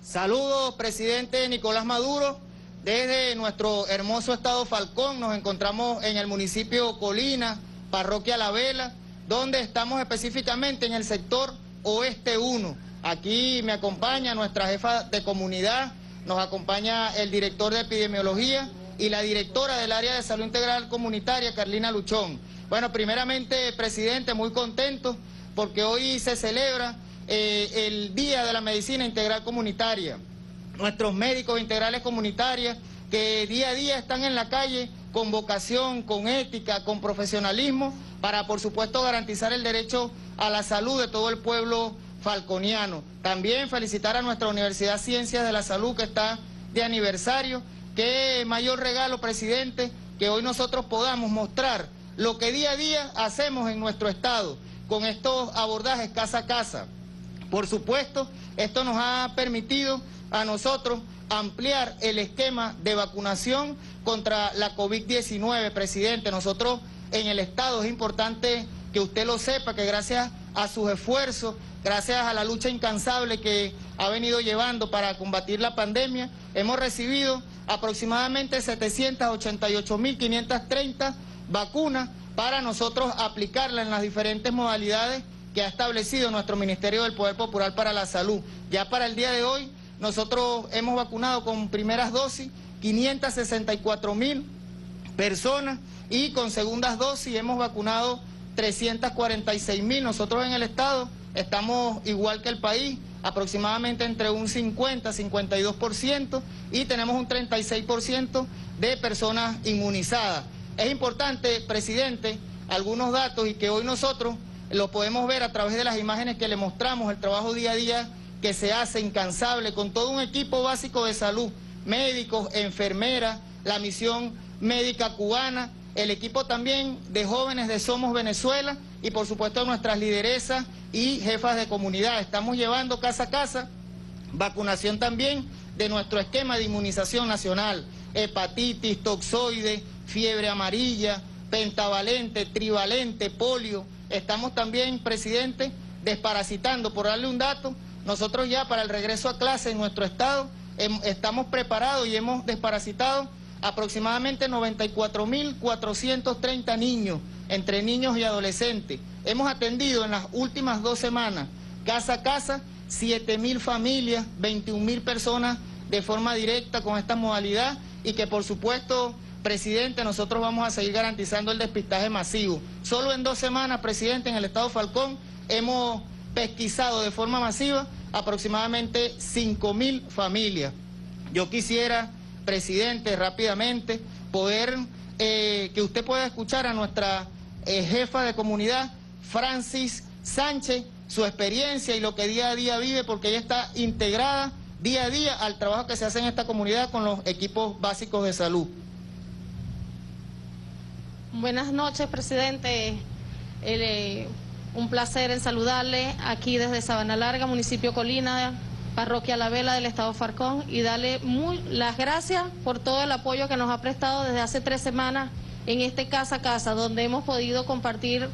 Saludos, presidente Nicolás Maduro. Desde nuestro hermoso estado Falcón nos encontramos en el municipio Colina, parroquia La Vela donde estamos específicamente en el sector Oeste 1. Aquí me acompaña nuestra jefa de comunidad, nos acompaña el director de epidemiología y la directora del área de salud integral comunitaria, Carlina Luchón. Bueno, primeramente, presidente, muy contento porque hoy se celebra eh, el Día de la Medicina Integral Comunitaria. Nuestros médicos integrales comunitarios que día a día están en la calle con vocación, con ética, con profesionalismo, para por supuesto garantizar el derecho a la salud de todo el pueblo falconiano. También felicitar a nuestra Universidad Ciencias de la Salud que está de aniversario. Qué mayor regalo, presidente, que hoy nosotros podamos mostrar lo que día a día hacemos en nuestro estado con estos abordajes casa a casa. Por supuesto, esto nos ha permitido a nosotros ampliar el esquema de vacunación contra la COVID-19, presidente. Nosotros en el Estado es importante que usted lo sepa, que gracias a sus esfuerzos, gracias a la lucha incansable que ha venido llevando para combatir la pandemia, hemos recibido aproximadamente 788.530 vacunas para nosotros aplicarla en las diferentes modalidades que ha establecido nuestro Ministerio del Poder Popular para la Salud. Ya para el día de hoy nosotros hemos vacunado con primeras dosis 564 mil personas y con segundas dosis hemos vacunado 346 mil. Nosotros en el estado estamos igual que el país, aproximadamente entre un 50-52% y tenemos un 36% de personas inmunizadas. Es importante, presidente, algunos datos y que hoy nosotros lo podemos ver a través de las imágenes que le mostramos, el trabajo día a día que se hace incansable con todo un equipo básico de salud, médicos, enfermeras, la misión médica cubana, el equipo también de jóvenes de Somos Venezuela y por supuesto nuestras lideresas y jefas de comunidad. Estamos llevando casa a casa vacunación también de nuestro esquema de inmunización nacional, hepatitis, toxoide, fiebre amarilla, pentavalente, trivalente, polio. Estamos también, presidente, desparasitando, por darle un dato, nosotros ya para el regreso a clase en nuestro estado em, estamos preparados y hemos desparasitado aproximadamente 94.430 niños, entre niños y adolescentes. Hemos atendido en las últimas dos semanas, casa a casa, 7.000 familias, 21.000 personas de forma directa con esta modalidad y que por supuesto, presidente, nosotros vamos a seguir garantizando el despistaje masivo. Solo en dos semanas, presidente, en el estado Falcón hemos pesquisado de forma masiva aproximadamente 5.000 familias. Yo quisiera presidente, rápidamente, poder eh, que usted pueda escuchar a nuestra eh, jefa de comunidad, Francis Sánchez, su experiencia y lo que día a día vive, porque ella está integrada día a día al trabajo que se hace en esta comunidad con los equipos básicos de salud. Buenas noches, presidente. Eh, un placer en saludarle aquí desde Sabana Larga, municipio Colina, Parroquia La Vela del Estado Farcón y darle muy, las gracias por todo el apoyo que nos ha prestado desde hace tres semanas en este Casa a Casa, donde hemos podido compartir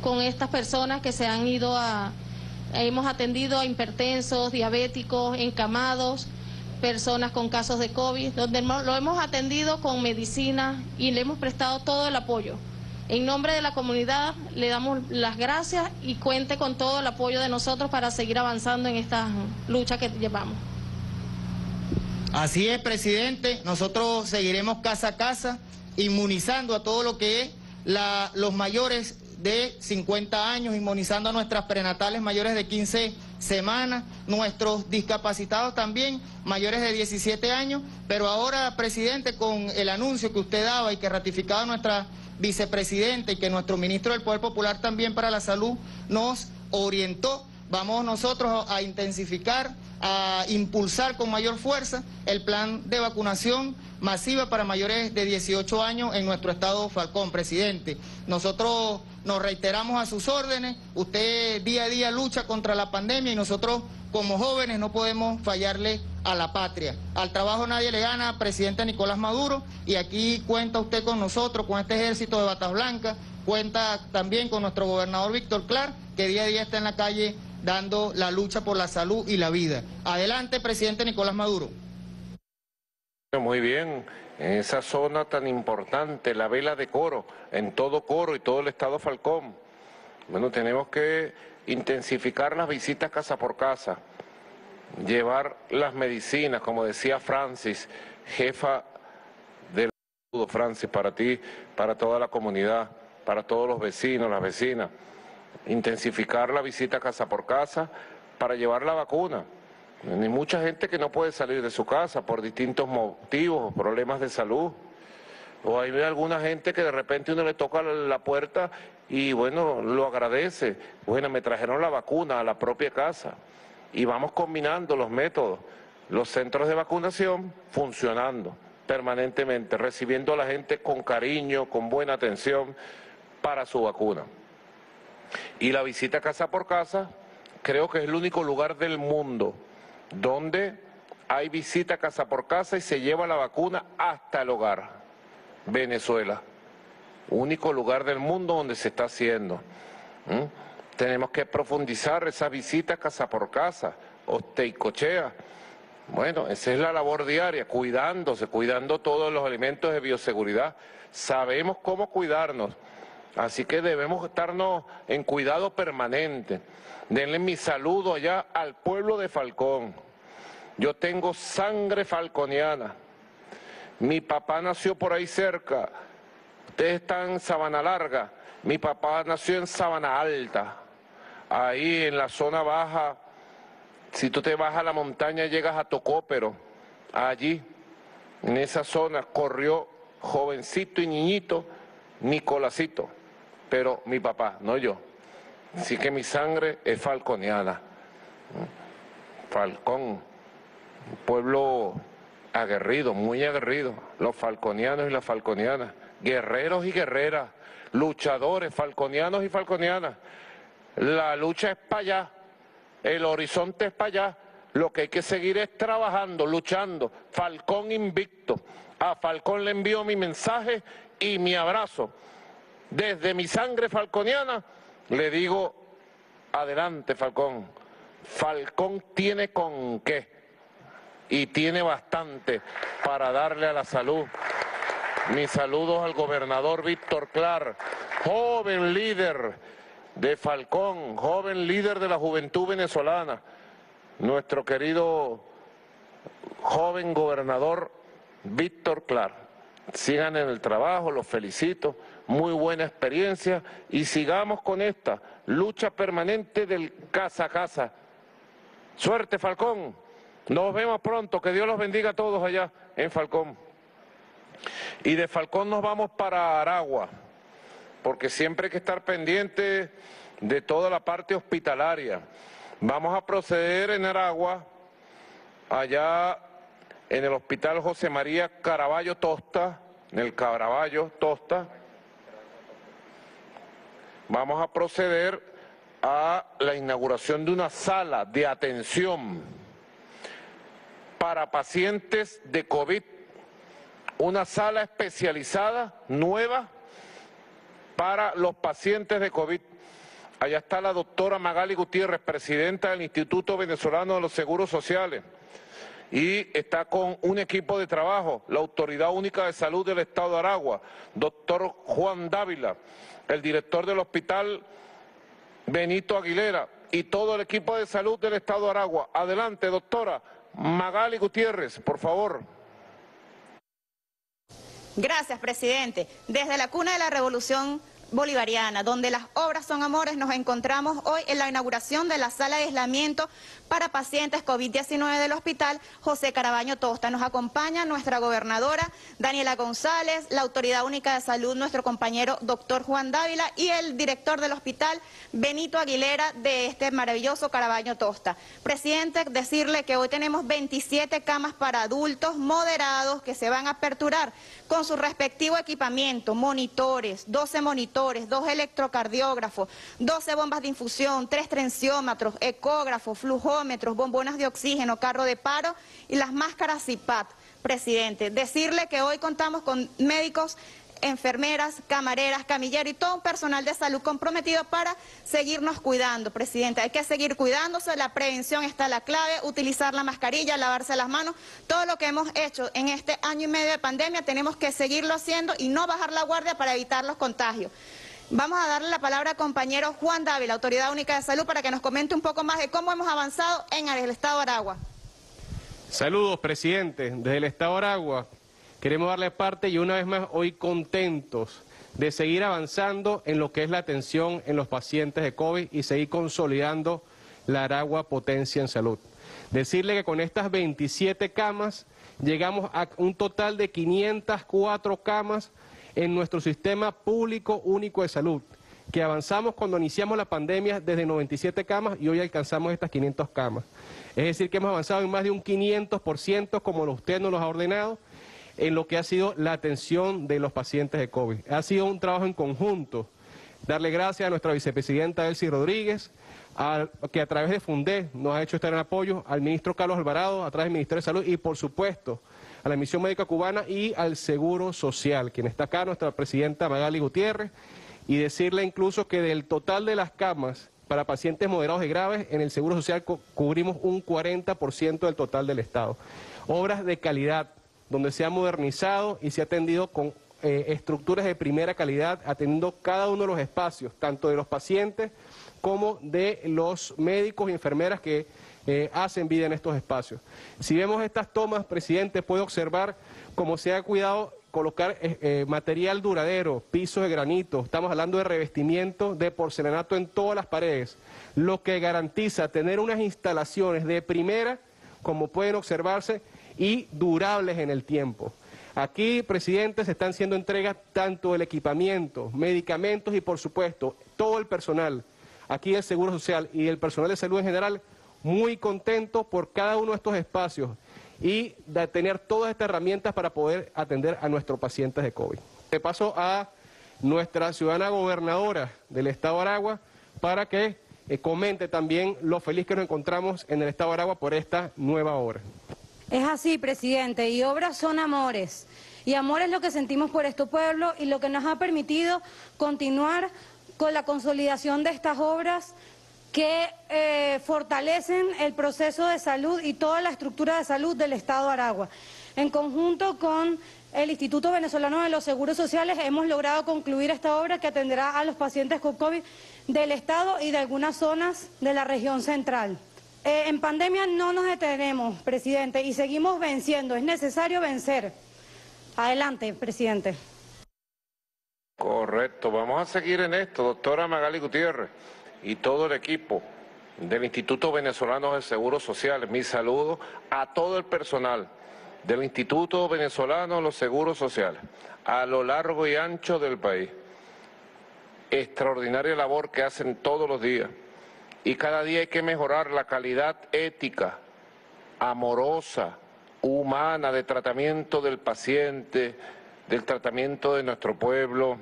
con estas personas que se han ido a... Hemos atendido a hipertensos, diabéticos, encamados, personas con casos de COVID, donde lo hemos atendido con medicina y le hemos prestado todo el apoyo. En nombre de la comunidad le damos las gracias y cuente con todo el apoyo de nosotros para seguir avanzando en esta lucha que llevamos. Así es, presidente. Nosotros seguiremos casa a casa inmunizando a todo lo que es los mayores de 50 años, inmunizando a nuestras prenatales mayores de 15 semanas, nuestros discapacitados también mayores de 17 años, pero ahora, presidente, con el anuncio que usted daba y que ratificaba nuestra vicepresidente y que nuestro ministro del Poder Popular también para la salud nos orientó. Vamos nosotros a intensificar, a impulsar con mayor fuerza el plan de vacunación masiva para mayores de 18 años en nuestro estado Falcón, presidente. Nosotros nos reiteramos a sus órdenes, usted día a día lucha contra la pandemia y nosotros como jóvenes no podemos fallarle a la patria. Al trabajo nadie le gana, presidente Nicolás Maduro, y aquí cuenta usted con nosotros, con este ejército de batas blancas, cuenta también con nuestro gobernador Víctor Clar, que día a día está en la calle dando la lucha por la salud y la vida. Adelante, presidente Nicolás Maduro. Muy bien, en esa zona tan importante, la vela de coro, en todo coro y todo el estado Falcón. Bueno, tenemos que intensificar las visitas casa por casa, llevar las medicinas, como decía Francis, jefa del Francis, para ti, para toda la comunidad, para todos los vecinos, las vecinas, intensificar la visita casa por casa para llevar la vacuna. Hay mucha gente que no puede salir de su casa por distintos motivos, problemas de salud. O hay alguna gente que de repente uno le toca la puerta y bueno, lo agradece. Bueno, me trajeron la vacuna a la propia casa. Y vamos combinando los métodos. Los centros de vacunación funcionando permanentemente, recibiendo a la gente con cariño, con buena atención para su vacuna. Y la visita casa por casa, creo que es el único lugar del mundo donde hay visita casa por casa y se lleva la vacuna hasta el hogar. Venezuela, único lugar del mundo donde se está haciendo. Tenemos que profundizar esa visita casa por casa, cochea. Bueno, esa es la labor diaria, cuidándose, cuidando todos los alimentos de bioseguridad. Sabemos cómo cuidarnos, así que debemos estarnos en cuidado permanente. Denle mi saludo allá al pueblo de Falcón. Yo tengo sangre falconiana. Mi papá nació por ahí cerca. Ustedes están en Sabana Larga. Mi papá nació en Sabana Alta. Ahí en la zona baja. Si tú te vas a la montaña llegas a Tocópero. Allí, en esa zona, corrió jovencito y niñito Nicolásito. Pero mi papá, no yo. Así que mi sangre es falconiana. Falcón, pueblo aguerrido, muy aguerrido, los falconianos y las falconianas, guerreros y guerreras, luchadores, falconianos y falconianas. La lucha es para allá, el horizonte es para allá, lo que hay que seguir es trabajando, luchando. Falcón invicto. A Falcón le envío mi mensaje y mi abrazo. Desde mi sangre falconiana le digo, adelante Falcón, Falcón tiene con qué y tiene bastante para darle a la salud. Mis saludos al gobernador Víctor Clar, joven líder de Falcón, joven líder de la juventud venezolana, nuestro querido joven gobernador Víctor Clar. Sigan en el trabajo, los felicito, muy buena experiencia y sigamos con esta lucha permanente del casa a casa. Suerte, Falcón. Nos vemos pronto. Que Dios los bendiga a todos allá en Falcón. Y de Falcón nos vamos para Aragua, porque siempre hay que estar pendiente de toda la parte hospitalaria. Vamos a proceder en Aragua, allá en el Hospital José María Caraballo Tosta, en el Caraballo Tosta. Vamos a proceder a la inauguración de una sala de atención para pacientes de COVID, una sala especializada, nueva, para los pacientes de COVID. Allá está la doctora Magali Gutiérrez, presidenta del Instituto Venezolano de los Seguros Sociales. Y está con un equipo de trabajo, la Autoridad Única de Salud del Estado de Aragua, doctor Juan Dávila, el director del Hospital Benito Aguilera y todo el equipo de salud del Estado de Aragua. Adelante, doctora Magali Gutiérrez, por favor. Gracias, presidente. Desde la cuna de la Revolución Bolivariana, donde las obras son amores, nos encontramos hoy en la inauguración de la sala de aislamiento para pacientes COVID-19 del Hospital José Carabaño Tosta. Nos acompaña nuestra gobernadora Daniela González, la Autoridad Única de Salud, nuestro compañero doctor Juan Dávila y el director del hospital Benito Aguilera de este maravilloso Carabaño Tosta. Presidente, decirle que hoy tenemos 27 camas para adultos moderados que se van a aperturar con su respectivo equipamiento, monitores, 12 monitores, dos electrocardiógrafos, 12 bombas de infusión, tres tensiómetros, ecógrafos, bombonas de oxígeno, carro de paro y las máscaras CIPAT, presidente. Decirle que hoy contamos con médicos enfermeras, camareras, camilleros y todo un personal de salud comprometido para seguirnos cuidando, presidente. Hay que seguir cuidándose, la prevención está la clave, utilizar la mascarilla, lavarse las manos, todo lo que hemos hecho en este año y medio de pandemia tenemos que seguirlo haciendo y no bajar la guardia para evitar los contagios. Vamos a darle la palabra al compañero Juan Dávila, Autoridad Única de Salud, para que nos comente un poco más de cómo hemos avanzado en el Estado de Aragua. Saludos, presidente. Desde el Estado de Aragua queremos darle parte y una vez más hoy contentos de seguir avanzando en lo que es la atención en los pacientes de COVID y seguir consolidando la Aragua Potencia en Salud. Decirle que con estas 27 camas llegamos a un total de 504 camas en nuestro sistema público único de salud, que avanzamos cuando iniciamos la pandemia desde 97 camas y hoy alcanzamos estas 500 camas. Es decir, que hemos avanzado en más de un 500%, como usted nos lo ha ordenado, en lo que ha sido la atención de los pacientes de COVID. Ha sido un trabajo en conjunto. Darle gracias a nuestra vicepresidenta Elsie Rodríguez, que a través de FUNDE nos ha hecho estar en apoyo, al ministro Carlos Alvarado, a través del Ministerio de Salud y, por supuesto, a la Misión Médica Cubana y al Seguro Social, quien está acá, nuestra presidenta Magali Gutiérrez, y decirle incluso que del total de las camas para pacientes moderados y graves, en el Seguro Social cubrimos un 40% del total del Estado. Obras de calidad, donde se ha modernizado y se ha atendido con eh, estructuras de primera calidad, atendiendo cada uno de los espacios, tanto de los pacientes como de los médicos y enfermeras que eh, hacen vida en estos espacios. Si vemos estas tomas, presidente, puede observar cómo se ha cuidado colocar eh, eh, material duradero, pisos de granito, estamos hablando de revestimiento de porcelanato en todas las paredes, lo que garantiza tener unas instalaciones de primera, como pueden observarse, y durables en el tiempo. Aquí, presidente, se están haciendo entregas tanto del equipamiento, medicamentos y, por supuesto, todo el personal, aquí el Seguro Social y el personal de salud en general, muy contento por cada uno de estos espacios y de tener todas estas herramientas para poder atender a nuestros pacientes de COVID. Te paso a nuestra ciudadana gobernadora del Estado de Aragua para que eh, comente también lo feliz que nos encontramos en el Estado de Aragua por esta nueva obra. Es así, presidente, y obras son amores. Y amor es lo que sentimos por este pueblo y lo que nos ha permitido continuar con la consolidación de estas obras que eh, fortalecen el proceso de salud y toda la estructura de salud del Estado de Aragua. En conjunto con el Instituto Venezolano de los Seguros Sociales hemos logrado concluir esta obra que atenderá a los pacientes con COVID del Estado y de algunas zonas de la región central. Eh, en pandemia no nos detenemos, presidente, y seguimos venciendo. Es necesario vencer. Adelante, presidente. Correcto, vamos a seguir en esto, doctora Magali Gutiérrez y todo el equipo del Instituto Venezolano de Seguros Sociales. Mi saludo a todo el personal del Instituto Venezolano de los Seguros Sociales, a lo largo y ancho del país. Extraordinaria labor que hacen todos los días. Y cada día hay que mejorar la calidad ética, amorosa, humana de tratamiento del paciente, del tratamiento de nuestro pueblo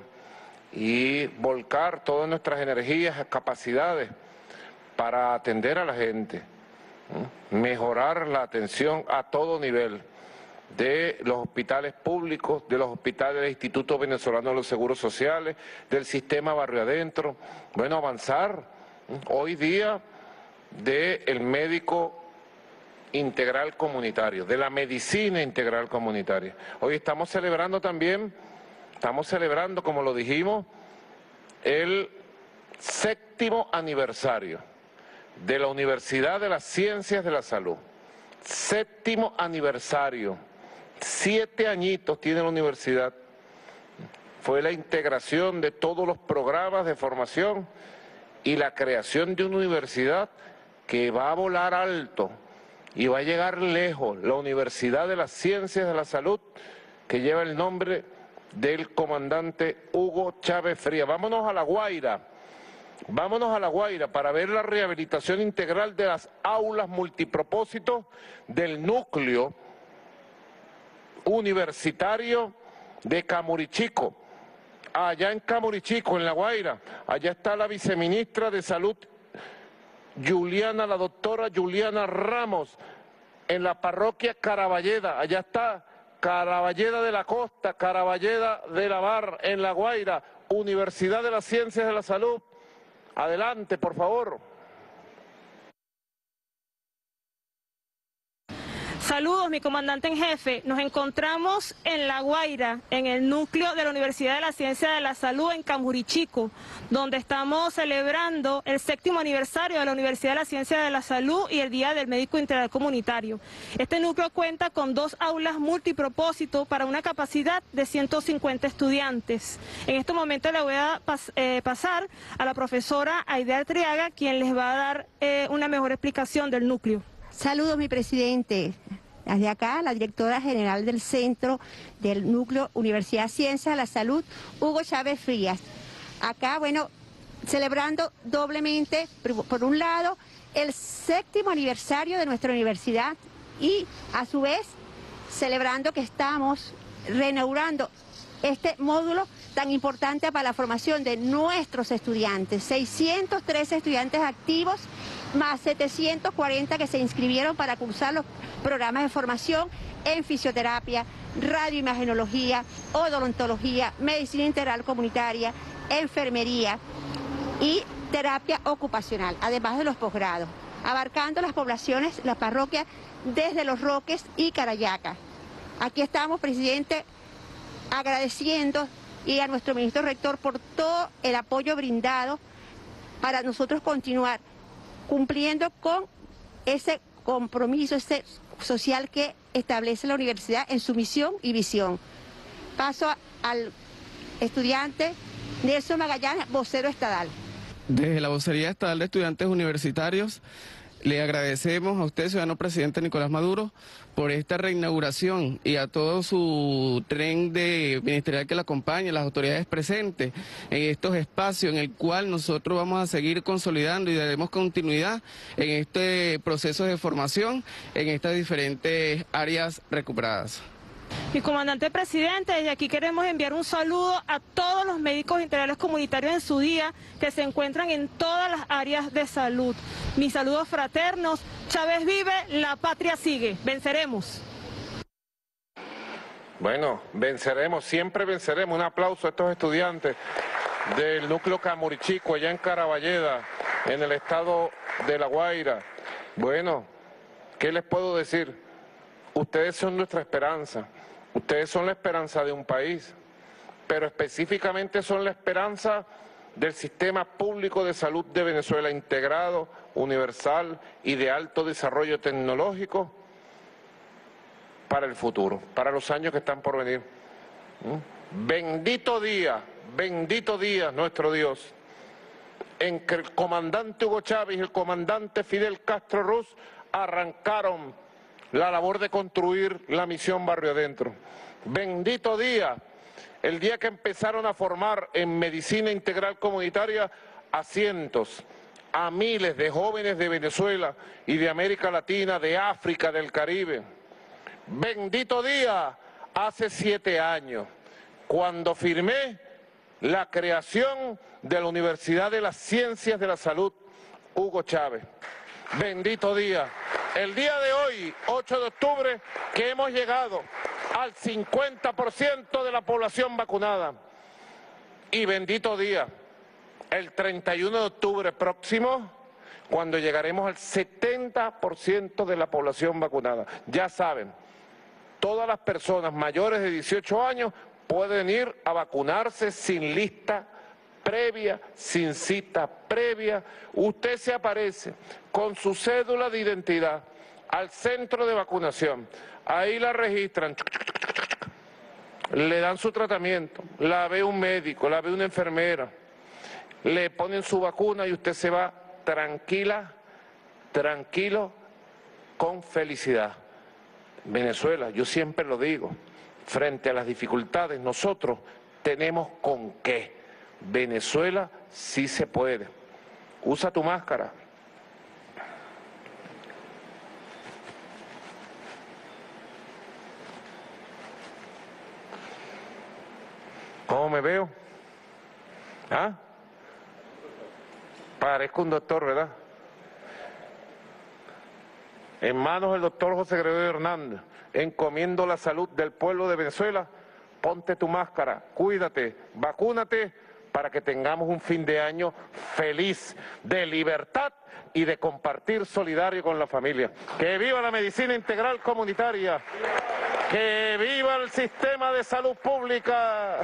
y volcar todas nuestras energías, capacidades para atender a la gente, mejorar la atención a todo nivel de los hospitales públicos, de los hospitales del Instituto Venezolano de los Seguros Sociales, del sistema barrio adentro, bueno, avanzar hoy día del médico integral comunitario, de la medicina integral comunitaria. Hoy estamos celebrando también, estamos celebrando, como lo dijimos, el séptimo aniversario de la Universidad de las Ciencias de la Salud. Séptimo aniversario. Siete añitos tiene la universidad. Fue la integración de todos los programas de formación y la creación de una universidad que va a volar alto y va a llegar lejos, la Universidad de las Ciencias de la Salud, que lleva el nombre del comandante Hugo Chávez Fría. Vámonos a La Guaira, vámonos a La Guaira para ver la rehabilitación integral de las aulas multipropósitos del núcleo universitario de Camurichico. Allá en Camurichico, en La Guaira, allá está la viceministra de Salud Juliana, la doctora Juliana Ramos, en la parroquia Caraballeda. Allá está Caraballeda de la Costa, Caraballeda de la Bar, en La Guaira, Universidad de las Ciencias de la Salud. Adelante, por favor. Saludos, mi comandante en jefe. Nos encontramos en La Guaira, en el núcleo de la Universidad de la Ciencia de la Salud en Camurichico, donde estamos celebrando el séptimo aniversario de la Universidad de la Ciencia de la Salud y el Día del Médico Integral Comunitario. Este núcleo cuenta con dos aulas multipropósito para una capacidad de 150 estudiantes. En este momento le voy a eh, pasar a la profesora Aidea Triaga, quien les va a dar eh, una mejor explicación del núcleo. Saludos, mi presidente. Desde acá, la directora general del Centro del Núcleo Universidad Ciencia de la Salud, Hugo Chávez Frías. Acá, bueno, celebrando doblemente, por un lado, el séptimo aniversario de nuestra universidad y a su vez celebrando que estamos reinaugurando este módulo tan importante para la formación de nuestros estudiantes, 613 estudiantes activos más 740 que se inscribieron para cursar los programas de formación en fisioterapia, radioimagenología, odontología, medicina integral comunitaria, enfermería y terapia ocupacional, además de los posgrados, abarcando las poblaciones, las parroquias desde Los Roques y Carayaca. Aquí estamos, presidente, agradeciendo y a nuestro ministro rector por todo el apoyo brindado para nosotros continuar cumpliendo con ese compromiso ese social que establece la universidad en su misión y visión. Paso al estudiante Nelson Magallanes, vocero estadal. Desde la vocería estadal de estudiantes universitarios, le agradecemos a usted, ciudadano presidente Nicolás Maduro, por esta reinauguración y a todo su tren de ministerial que la acompaña, las autoridades presentes en estos espacios en el cual nosotros vamos a seguir consolidando y daremos continuidad en este proceso de formación en estas diferentes áreas recuperadas. Mi comandante presidente, desde aquí queremos enviar un saludo a todos los médicos integrales comunitarios en su día que se encuentran en todas las áreas de salud. Mis saludos fraternos. Chávez vive, la patria sigue. Venceremos. Bueno, venceremos, siempre venceremos. Un aplauso a estos estudiantes del núcleo Camurichico allá en Caraballeda. en el estado de La Guaira. Bueno, ¿qué les puedo decir? Ustedes son nuestra esperanza, ustedes son la esperanza de un país, pero específicamente son la esperanza del sistema público de salud de Venezuela integrado, universal y de alto desarrollo tecnológico para el futuro, para los años que están por venir. ¿Mm? Bendito día, bendito día nuestro Dios, en que el comandante Hugo Chávez y el comandante Fidel Castro Ruz arrancaron la labor de construir la misión Barrio Adentro. Bendito día el día que empezaron a formar en medicina integral comunitaria a cientos, a miles de jóvenes de Venezuela y de América Latina, de África, del Caribe. Bendito día, hace siete años, cuando firmé la creación de la Universidad de las Ciencias de la Salud, Hugo Chávez. Bendito día. El día de hoy, 8 de octubre, que hemos llegado al 50% de la población vacunada. Y bendito día, el 31 de octubre próximo, cuando llegaremos al 70% de la población vacunada. Ya saben, todas las personas mayores de 18 años pueden ir a vacunarse sin lista previa, sin cita previa. Usted se aparece con su cédula de identidad al centro de vacunación. Ahí la registran, le dan su tratamiento, la ve un médico, la ve una enfermera, le ponen su vacuna y usted se va tranquila, tranquilo, con felicidad. Venezuela, yo siempre lo digo, frente a las dificultades, nosotros tenemos con qué. Venezuela sí se puede. Usa tu máscara, ¿Cómo me veo? ¿Ah? Parezco un doctor, ¿verdad? En manos del doctor José Gregorio Hernández, encomiendo la salud del pueblo de Venezuela, ponte tu máscara, cuídate, vacúnate para que tengamos un fin de año feliz, de libertad y de compartir solidario con la familia. Que viva la medicina integral comunitaria. Que viva el sistema de salud pública.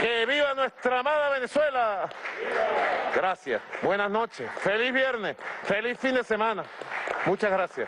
Que viva nuestra amada Venezuela. Gracias. Buenas noches. Feliz viernes. Feliz fin de semana. Muchas gracias.